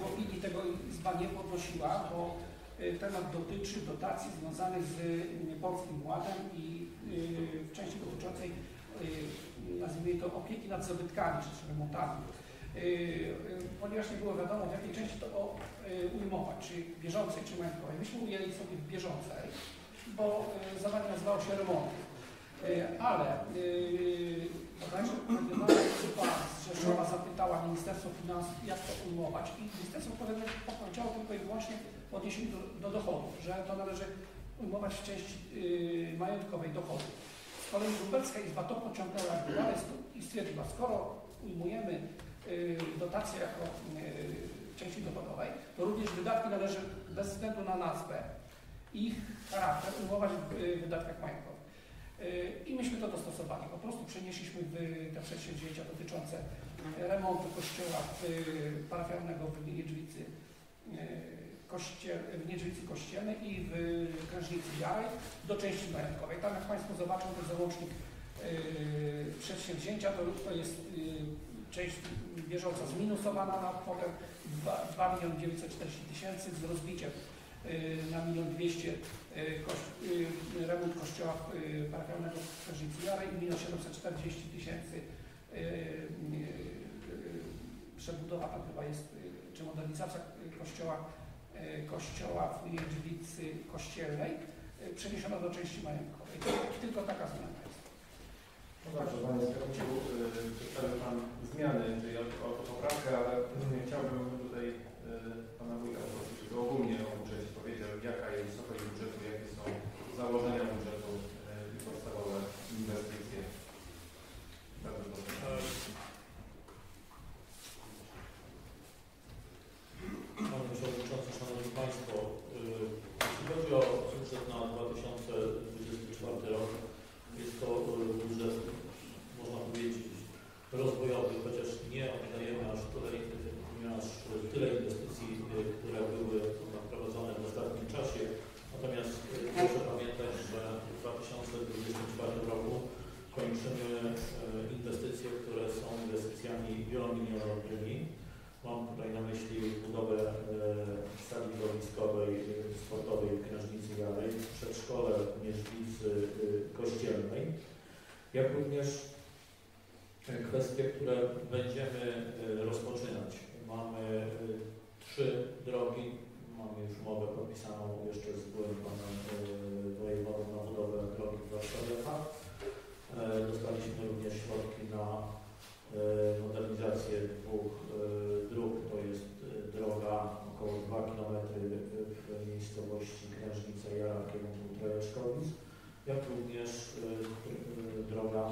W opinii tego Izba nie podnosiła, bo yy, temat dotyczy dotacji związanych z yy, Polskim Ładem i w części dotyczącej nazwijmy to opieki nad zabytkami czy remontami. Ponieważ nie było wiadomo w jakiej części to ujmować, czy bieżącej, czy majątkowej. Myśmy ujęli sobie w bieżącej, bo zadanie nazywało się remont. Yy, Ale bodajże zapytała Ministerstwo Finansów, jak to ujmować i Ministerstwo powiedziało- tylko i wyłącznie w odniesieniu do, do dochodu, że to należy ujmować w części yy, majątkowej dochodu. Z kolei Lubelska Izba to pociągnęła i stwierdziła, skoro ujmujemy y, dotację jako y, części dochodowej, to również wydatki należy bez względu na nazwę ich charakter ujmować w y, wydatkach majątkowych. Y, I myśmy to dostosowali. Po prostu przenieśliśmy te przedsięwzięcia dotyczące remontu kościoła y, parafialnego w Niedźwicy, y, w Niedźwicy Kościelnej i w Krężnicy Białej do części majątkowej. Tam jak Państwo zobaczą ten załącznik y, przedsięwzięcia, to, to jest y, część bieżąca zminusowana na kwotę 2 miliony 940 tysięcy z rozbiciem y, na 1 200 y, y, remont kościoła y, parafialnego w Krężnicy Białej i 1 740 tysięcy y, y, y, przebudowa tam chyba jest, y, czy modernizacja y, kościoła, y, kościoła w Niedźwicy Kościelnej y, przeniesiona do części majątkowej. Tylko taka zmiana jest. No dobrze, Panie Skarbniku, y, przedstawił Pan zmiany, czyli o, o poprawkę, ale y, chciałbym tutaj y, Pana Wójta prosić, żeby ogólnie o jaka jest wysokość budżetu, jakie są założenia budżetu y, i podstawowe inwestycje. Panie Przewodniczący, Szanowni Państwo, y, jeśli chodzi o budżet na 2024 rok, jest to y, budżet, można powiedzieć, rozwojowy, chociaż nie oddajemy aż tyle, aż tyle inwestycji, które były czasie. Natomiast y, proszę pamiętać, że w 2024 roku kończymy y, inwestycje, które są inwestycjami wielomilionowymi. Mam tutaj na myśli budowę e, sali boiskowej e, sportowej w Knężnicy Białej, przedszkole Mierzwicy e, Kościelnej, jak również e, kwestie, które będziemy e, rozpoczynać. Mamy e, trzy drogi, mamy już umowę podpisaną jeszcze z byłym panem e, wojewodą na budowę drogi w Warszawie. E, Dostaliśmy również środki na e, modernizację dwóch dróg. To jest droga około 2 km w miejscowości Krężnica Jara w kierunku jak również dr- droga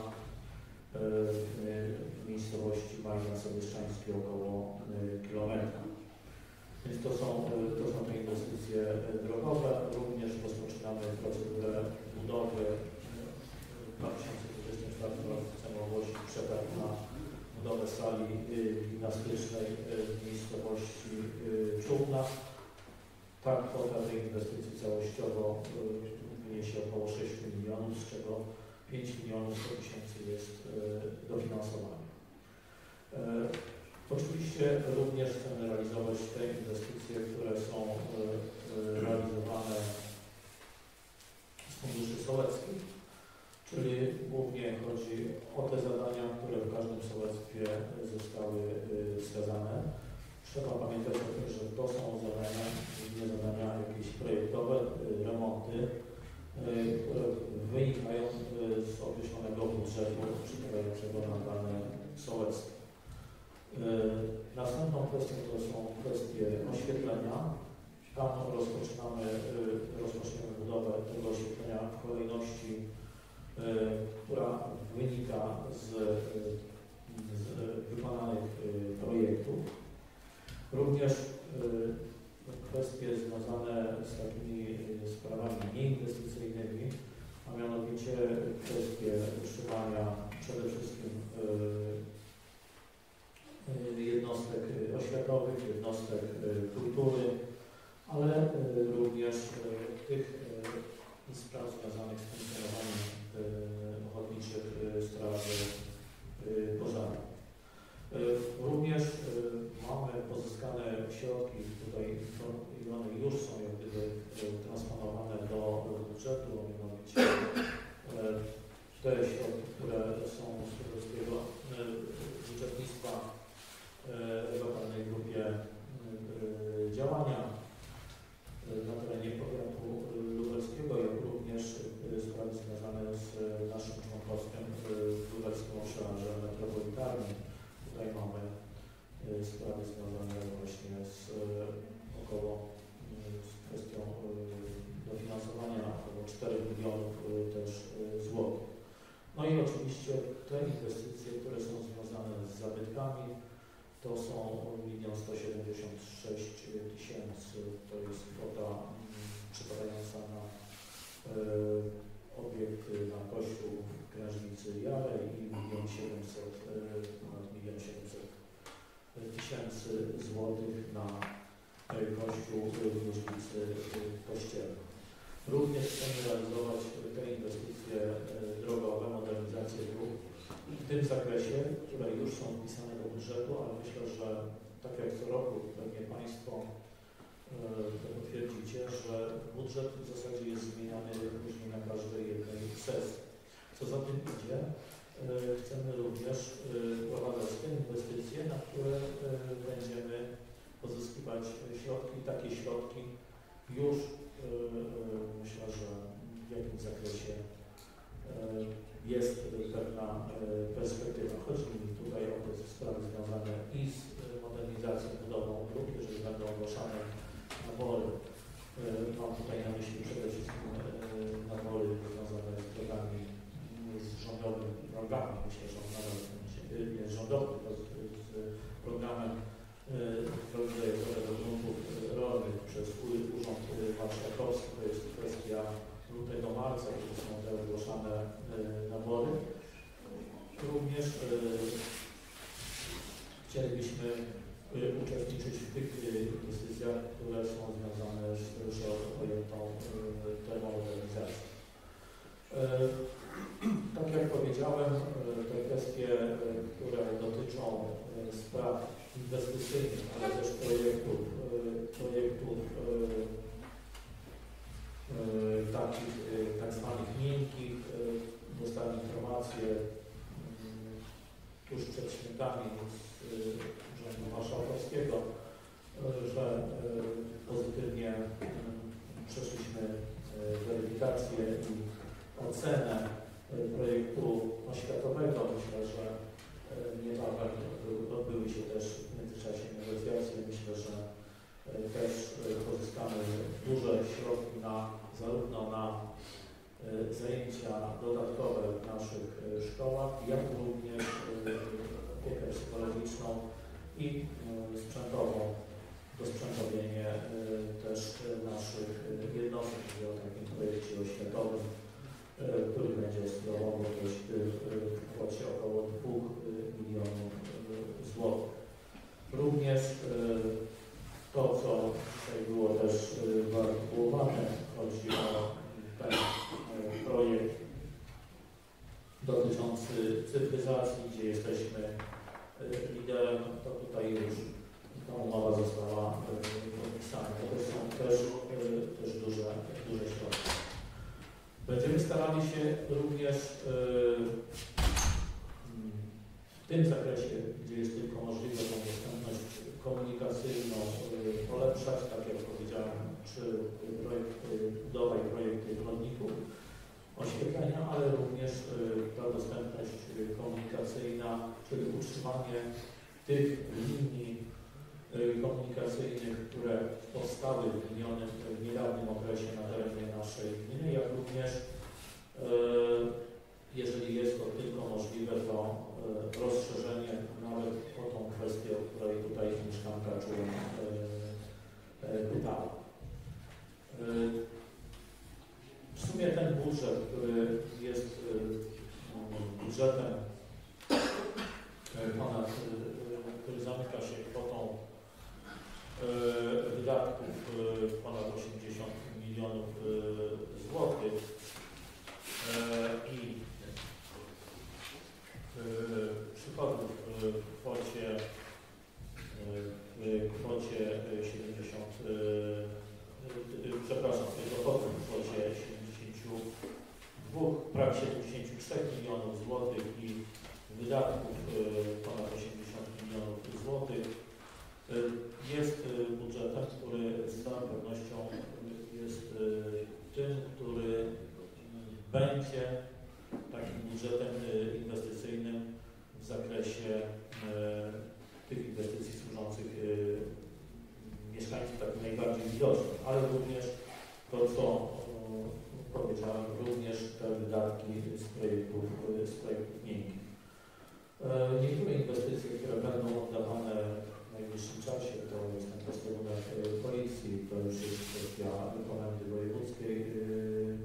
w miejscowości Majna Sobieszczańskie około e, kilometra. Więc to są, e, to są te inwestycje e, drogowe. Również rozpoczynamy procedurę budowy e, w 2024 roku chcemy ogłosić przetarg na budowę sali y, gimnastycznej y, w miejscowości y, Czubna. Ta kwota tej inwestycji całościowo y, wyniesie około 6 milionów, z czego 5 milionów 100 tysięcy jest y, dofinansowane. E, Oczywiście również chcemy realizować te inwestycje, które są y, realizowane z funduszy sołeckich, czyli głównie chodzi o te zadania, które w każdym sołectwie zostały wskazane. Trzeba pamiętać o tym, że to są zadania, nie zadania jakieś projektowe, remonty, które wynikają y, z określonego budżetu przypadającego na dane sołectwo. Y, Następną kwestią to są kwestie oświetlenia. Tam rozpoczynamy, y, rozpoczniemy budowę tego oświetlenia w kolejności która wynika z, z wykonanych projektów. Również kwestie związane z takimi y, sprawami nieinwestycyjnymi, a mianowicie kwestie utrzymania przede wszystkim y, y, jednostek oświatowych, jednostek kultury, ale również tych spraw związanych z funkcjonowaniem ochotniczych straży pożarnych. Y, Również y, mamy pozyskane środki, tutaj one już są jak gdyby y, transponowane do budżetu, mianowicie te środki, które są z z uczestnictwa w lokalnej grupie działania na terenie powiatu lubelskiego, jak również sprawy związane z naszym członkostwem w lubelskim obszarze metropolitarnym. Tutaj mamy e, sprawy związane właśnie z e, około z kwestią e, dofinansowania około 4 milionów też złotych. No i oczywiście te inwestycje, które są związane z zabytkami, to są 1 176 tysięcy, to jest kwota mm, przypadająca na obiekt na kościół w Krężnicy Jarej i 1 700 e, ponad 1 700 tysięcy złotych na e, kościół w Różnicy Kościelnej. Również chcemy realizować te inwestycje e, drogowe, modernizację dróg w tym zakresie, które już są wpisane do budżetu, ale myślę, że tak jak co roku pewnie Państwo e, to potwierdzicie, że budżet w zasadzie jest zmieniany później na każdej jednej sesji. Co za tym idzie, e, chcemy również e, wprowadzać te inwestycje, na które e, będziemy pozyskiwać środki, takie środki już myślę, że w jakimś zakresie jest pewna perspektywa. Chodzi mi tutaj o te sprawy związane i z modernizacją, budową dróg, jeżeli będą ogłaszane nabory. Mam tutaj na myśli przede wszystkim nabory związane z drogami, z rządowymi drogami, myślę, e, nie rządowym, tylko z, z programem dojeżdżone do gruntów rolnych przez Urząd Marszałkowski. To jest kwestia lutego marca, kiedy są te ogłoszone e, nabory. Również e, chcielibyśmy uczestniczyć w tych inwestycjach, które są związane z szeroko pojętą termomodernizacją. Tak jak powiedziałem, e, te kwestie, e, które dotyczą e, spraw inwestycyjnych, ale też projektów, projektów takich tak zwanych miękkich. Dostałem informację mm, tuż przed świętami z Urzędu Marszałkowskiego, że pozytywnie mm, przeszliśmy weryfikację i ocenę projektu oświatowego. Myślę, że e, niebawem odbyły- się też w międzyczasie negocjacje. Myślę, że e, też e, pozyskamy duże środki na, zarówno na e, zajęcia dodatkowe w naszych e, szkołach, jak również e, opiekę psychologiczną i e, sprzętową, dosprzętowienie e, też e, naszych e, jednostek, mówię o takim projekcie oświatowym, e, który będzie skierował też w kwocie około 2 milionów e, złotych. Również e, to, co tutaj było też e, wyartykułowane, chodzi o ten e, projekt dotyczący cyfryzacji, gdzie jesteśmy e, liderem, to tutaj już ta umowa została e, podpisana. To są też, e, też duże, duże środki. Będziemy starali się również e, mm, w tym zakresie, gdzie jest tylko możliwe, tą dostępność komunikacyjną e, polepszać, tak jak powiedziałem, czy projekt, e, budowa i projekty chodników, oświetlenia, ale również e, ta dostępność komunikacyjna, czyli utrzymanie tych linii komunikacyjnych, które powstały w minionym, w niedawnym okresie na terenie naszej gminy, jak również jeżeli jest to tylko możliwe, to e, rozszerzenie nawet o tą kwestię, o której tutaj mieszkanka czuła e, e, pytała. E, W sumie ten budżet, który jest e, no, budżetem e, ponad, e, który zamyka się kwotą e, wydatków e, ponad 80 milionów e, złotych e, i e, przychodów e, w kwocie e, w kwocie e, 70 e, e, przepraszam, dochodów w kwocie 72, prawie 73 milionów złotych i wydatków e, ponad 80 milionów złotych e, jest e, budżetem, który z całą pewnością jest e, tym, który będzie takim budżetem e, inwestycyjnym w zakresie e, tych inwestycji służących e, mieszkańcom tak najbardziej widocznym, ale również to, co powiedziałem, również te wydatki z projektów, z projektów miękkich. Niektóre inwestycje, które będą oddawane w najbliższym czasie, to jest ten posterunek policji, to już jest kwestia komendy wojewódzkiej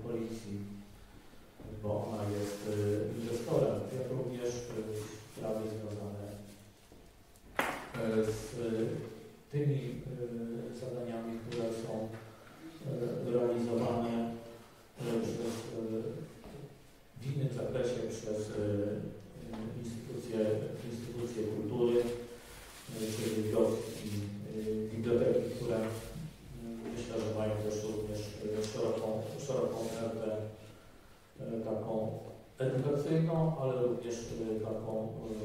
policji, bo ona jest y, inwestorem, jak również y, sprawy związane y, z tymi zadaniami, które są realizowane przez, w innym zakresie przez instytucje, instytucje kultury, czyli wioski. również taką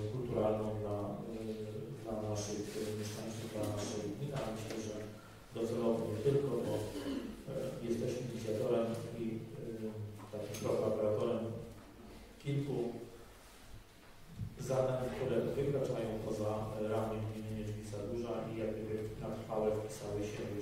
y, kulturalną dla, y, dla naszych y, mieszkańców, dla naszej gminy, a myślę, że docelowo nie tylko, bo jesteśmy inicjatorem i takim prokuratorem kilku zadań, które wykraczają poza ramy gminy Niedźwica Duża i jakby natrwałe wpisały się w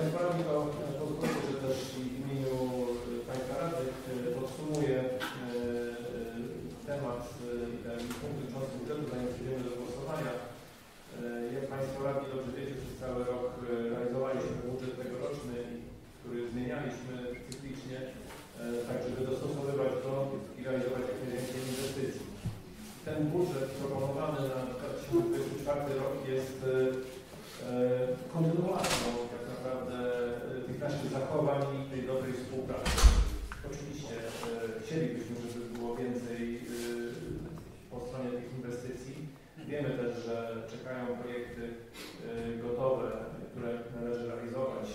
Radni, to pozwólcie, że też w imieniu e, Państwa radnych e, podsumuję e, e, temat e, i ten punkt dotyczący budżetu, zanim przejdziemy do głosowania. E, Jak Państwo radni dobrze wiecie, przez cały rok e, realizowaliśmy budżet tegoroczny, który zmienialiśmy cyklicznie, e, tak żeby dostosowywać go i realizować jak najwięcej inwestycji. Ten budżet proponowany na 2024 rok jest e, e, e, i tej dobrej współpracy. Oczywiście e, chcielibyśmy, żeby było więcej e, po stronie tych inwestycji. Wiemy też, że czekają projekty e, gotowe, które należy realizować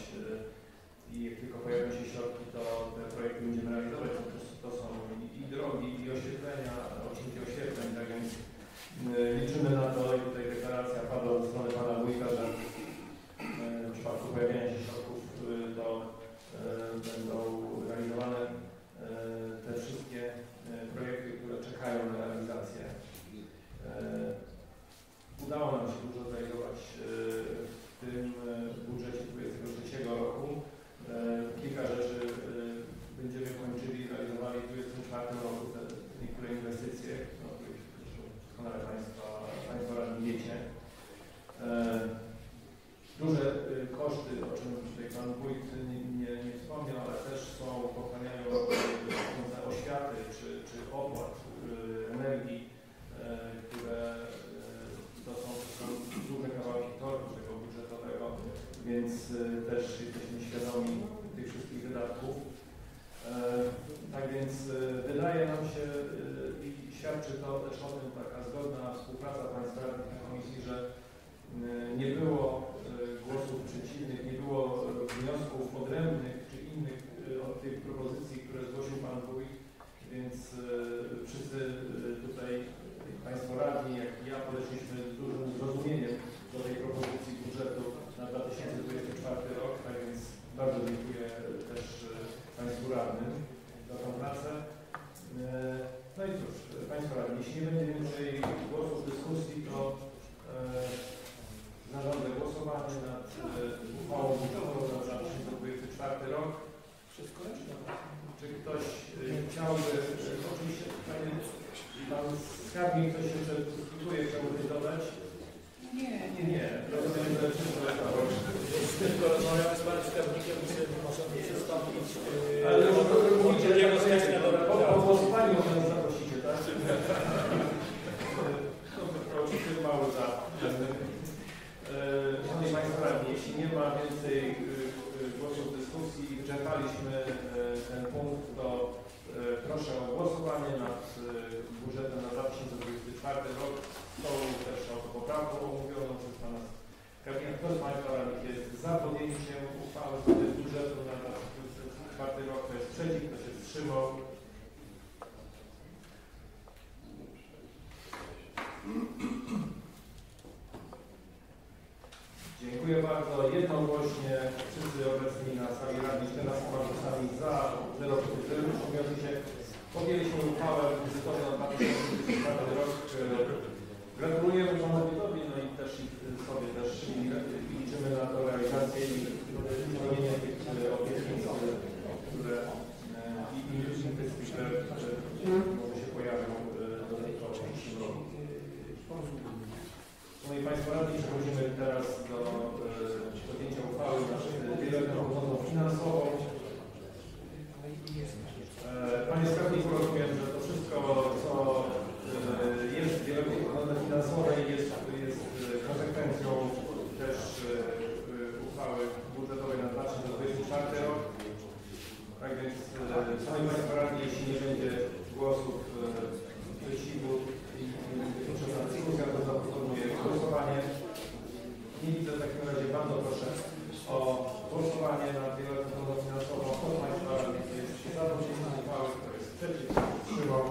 i jak tylko pojawią się środki, to te projekty będziemy realizować. Prostu to są i, drogi, i oświetlenia, odcinki oświetleń, tak więc liczymy na to i tutaj deklaracja padła ze strony Pana Wójta, że e, w przypadku pojawienia się środków e, to e, będą realizowane e, te wszystkie e, projekty, które czekają na realizację. E, Udało nam się dużo zrealizować w tym budżecie 23 roku. Kilka rzeczy będziemy kończyli realizowali w 2024 roku te, niektóre inwestycje, no, o których zresztą doskonale Państwa, Państwo radni wiecie. Duże koszty, o czym tutaj Pan Wójt nie, nie, nie wspomniał, ale też są pochłaniają oświaty czy, czy opłat e, energii, e, które e, to są, są duże kawałki tortu tego budżetowego, więc też jesteśmy świadomi tych wszystkich wydatków. Tak więc wydaje nam się i świadczy to też o tym taka zgodna współpraca Państwa na komisji, że nie było głosów przeciwnych, nie było wniosków odrębnych czy innych e, od tych propozycji, które zgłosił Pan Wójt, więc e, wszyscy e, tutaj Państwo radni, jak i ja podeszliśmy z dużym zrozumieniem do tej propozycji budżetu na 2024 rok, tak więc bardzo dziękuję też e, Państwu radnym za tą pracę. No i cóż, Państwo radni, jeśli nie będzie więcej głosów w dyskusji, to zarządzę głosowanie nad uchwałą budżetową na 2024 rok. Czy ktoś e, chciałby, e, oczywiście Panie, Pan Skarbnik coś jeszcze dyskutuje, chciałby dodać? Nie, Nie, nie, rozumiem, że wszystko jest Tylko rozmawiamy z panem skarbnikiem, czy możemy przystąpić yy, Ale już to do mówicie, drugiego że stycznia do po, po głosowaniu może nas zaprosicie, tak? To to oczywiście mały za. Szanowni Państwo radni, jeśli nie ma więcej y, y, głosów w dyskusji i wyczerpaliśmy y, ten punkt, to y, proszę o głosowanie nad y, budżetem na 2024 rok. Tą też autopoprawką omówioną przez Pana Skarbnika. Kto z Państwa radnych jest za podjęciem uchwały sprawie budżetu na 2024 rok? Kto jest przeciw? Kto się wstrzymał? Dziękuję bardzo. Jednogłośnie wszyscy obecni na sali radni 14 głosami za, 0 przeciw, 0 wstrzymujących się. Podjęliśmy uchwałę budżetową na 2024 rok. Gratulujemy Panu Wójtowi, no i też i sobie też i liczymy na to realizację i spełnienie tych e, obietnic, e, które e, i inwestycji, które może się pojawią e, dodatkowo w przyszłym roku. Szanowni Państwo Radni, przechodzimy teraz do e, podjęcia uchwały na wieloletnią prognozą finansową. E, Panie Skarbniku, rozumiem, że to wszystko, co e, jest w wieloletniej prognozie finansowej jest, jest e, konsekwencją też uchwały budżetowej na 2024 rok. Tak więc, Szanowni Państwo Radni, jeśli nie będzie głosów sprzeciwu i dyskusja, to zaproponuję głosowanie. Nie widzę w takim razie bardzo proszę o głosowanie nad wieloletnią finansową. Kto z Państwa jest za Przeciw. Wstrzymał.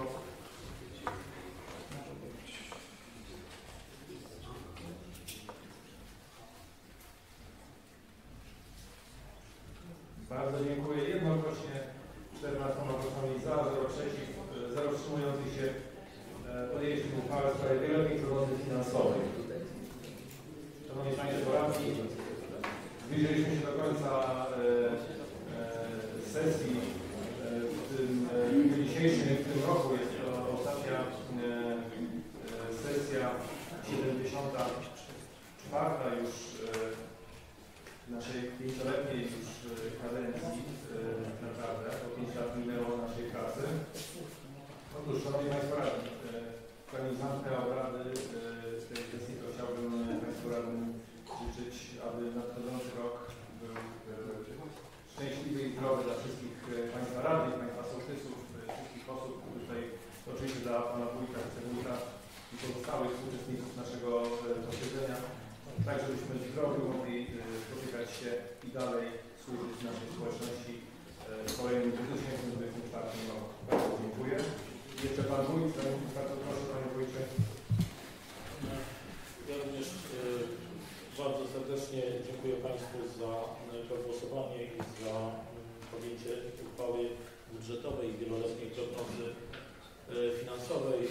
Bardzo dziękuję. Jednogłośnie 14 głosami za, 0 przeciw, e, 0 wstrzymujących się e, podjęliśmy uchwałę w sprawie wieloletniej prognozy finansowej. Szanowni Państwo, radni, zbliżyliśmy się do końca e, e, sesji w tym e, dniu dzisiejszym, w tym roku jest to ostatnia e, e, sesja 74 już naszej pięcioletniej już kadencji naprawdę, bo 5 lat minęło naszej pracy. Otóż, Szanowni Państwo Radni, e, zanim zamknę obrady e, tej sesji, to chciałbym e, Państwu Radnym życzyć, aby nadchodzący rok był e, szczęśliwy i zdrowy dla wszystkich e, Państwa radnych, Państwa sołtysów, e, wszystkich osób tutaj, oczywiście dla Pana Wójta, Wicewójta i pozostałych uczestników naszego e, posiedzenia, tak żebyśmy zdrowi mogli e, spotykać się i dalej służyć naszej społeczności e, w kolejnym 2024 roku. Bardzo dziękuję. Jeszcze Pan Wójt, bardzo proszę Panie Wójcie. Ja również e, bardzo serdecznie dziękuję Państwu za e, to głosowanie i za mm, podjęcie uchwały budżetowej i wieloletniej prognozy e, finansowej. E,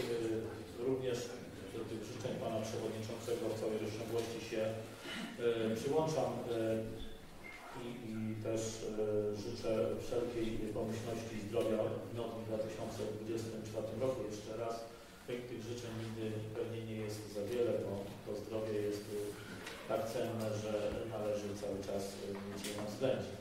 Również do tych życzeń Pana Przewodniczącego w całej rozciągłości się e, przyłączam e, i, i też e, życzę wszelkiej pomyślności i zdrowia w nowym 2024 roku. Jeszcze raz tych, życzeń nigdy pewnie nie jest za wiele, bo to zdrowie jest y, tak cenne, że należy cały czas y, mieć je na względzie.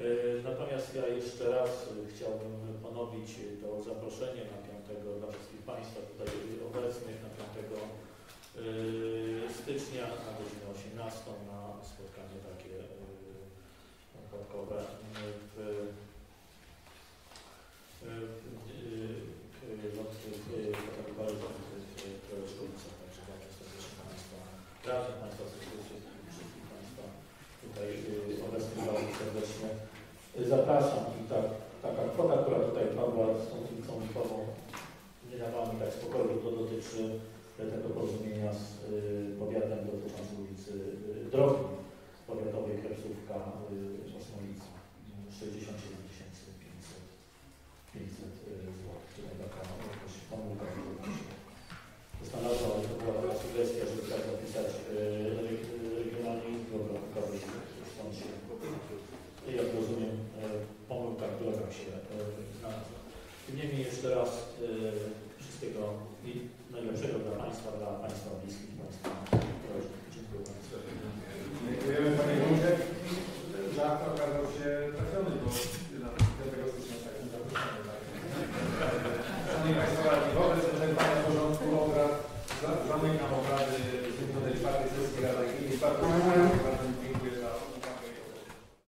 Y, Natomiast ja jeszcze raz chciałbym ponowić to zaproszenie na 5 dla wszystkich Państwa tutaj obecnych na 5 y, stycznia na godzinę 18 na spotkanie takie podkowe w Także bardzo serdecznie Państwa radnych, Państwa i wszystkich Państwa tutaj obecnych bardzo serdecznie zapraszam i tak, taka kwota, która tutaj padła z tą ulicą Lipową nie mi tak spokoju, to dotyczy tego z y, ulicy y, drogi powiatowej Krebsówka y, Osmolica. 67 taka jakaś pomyłka się znalazła, to była taka sugestia, żeby tak zapisać e, re- regionalnie izby obrachunkowej, stąd się, jak rozumiem, e, pomyłka, która tam się e, znalazła. Tym niemniej jeszcze raz wszystkiego najlepszego dla Państwa, dla Państwa bliskich, Państwa rodzin. Dziękuję bardzo. Dziękujemy Panie Wójcie. Żart okazał się trafiony, bo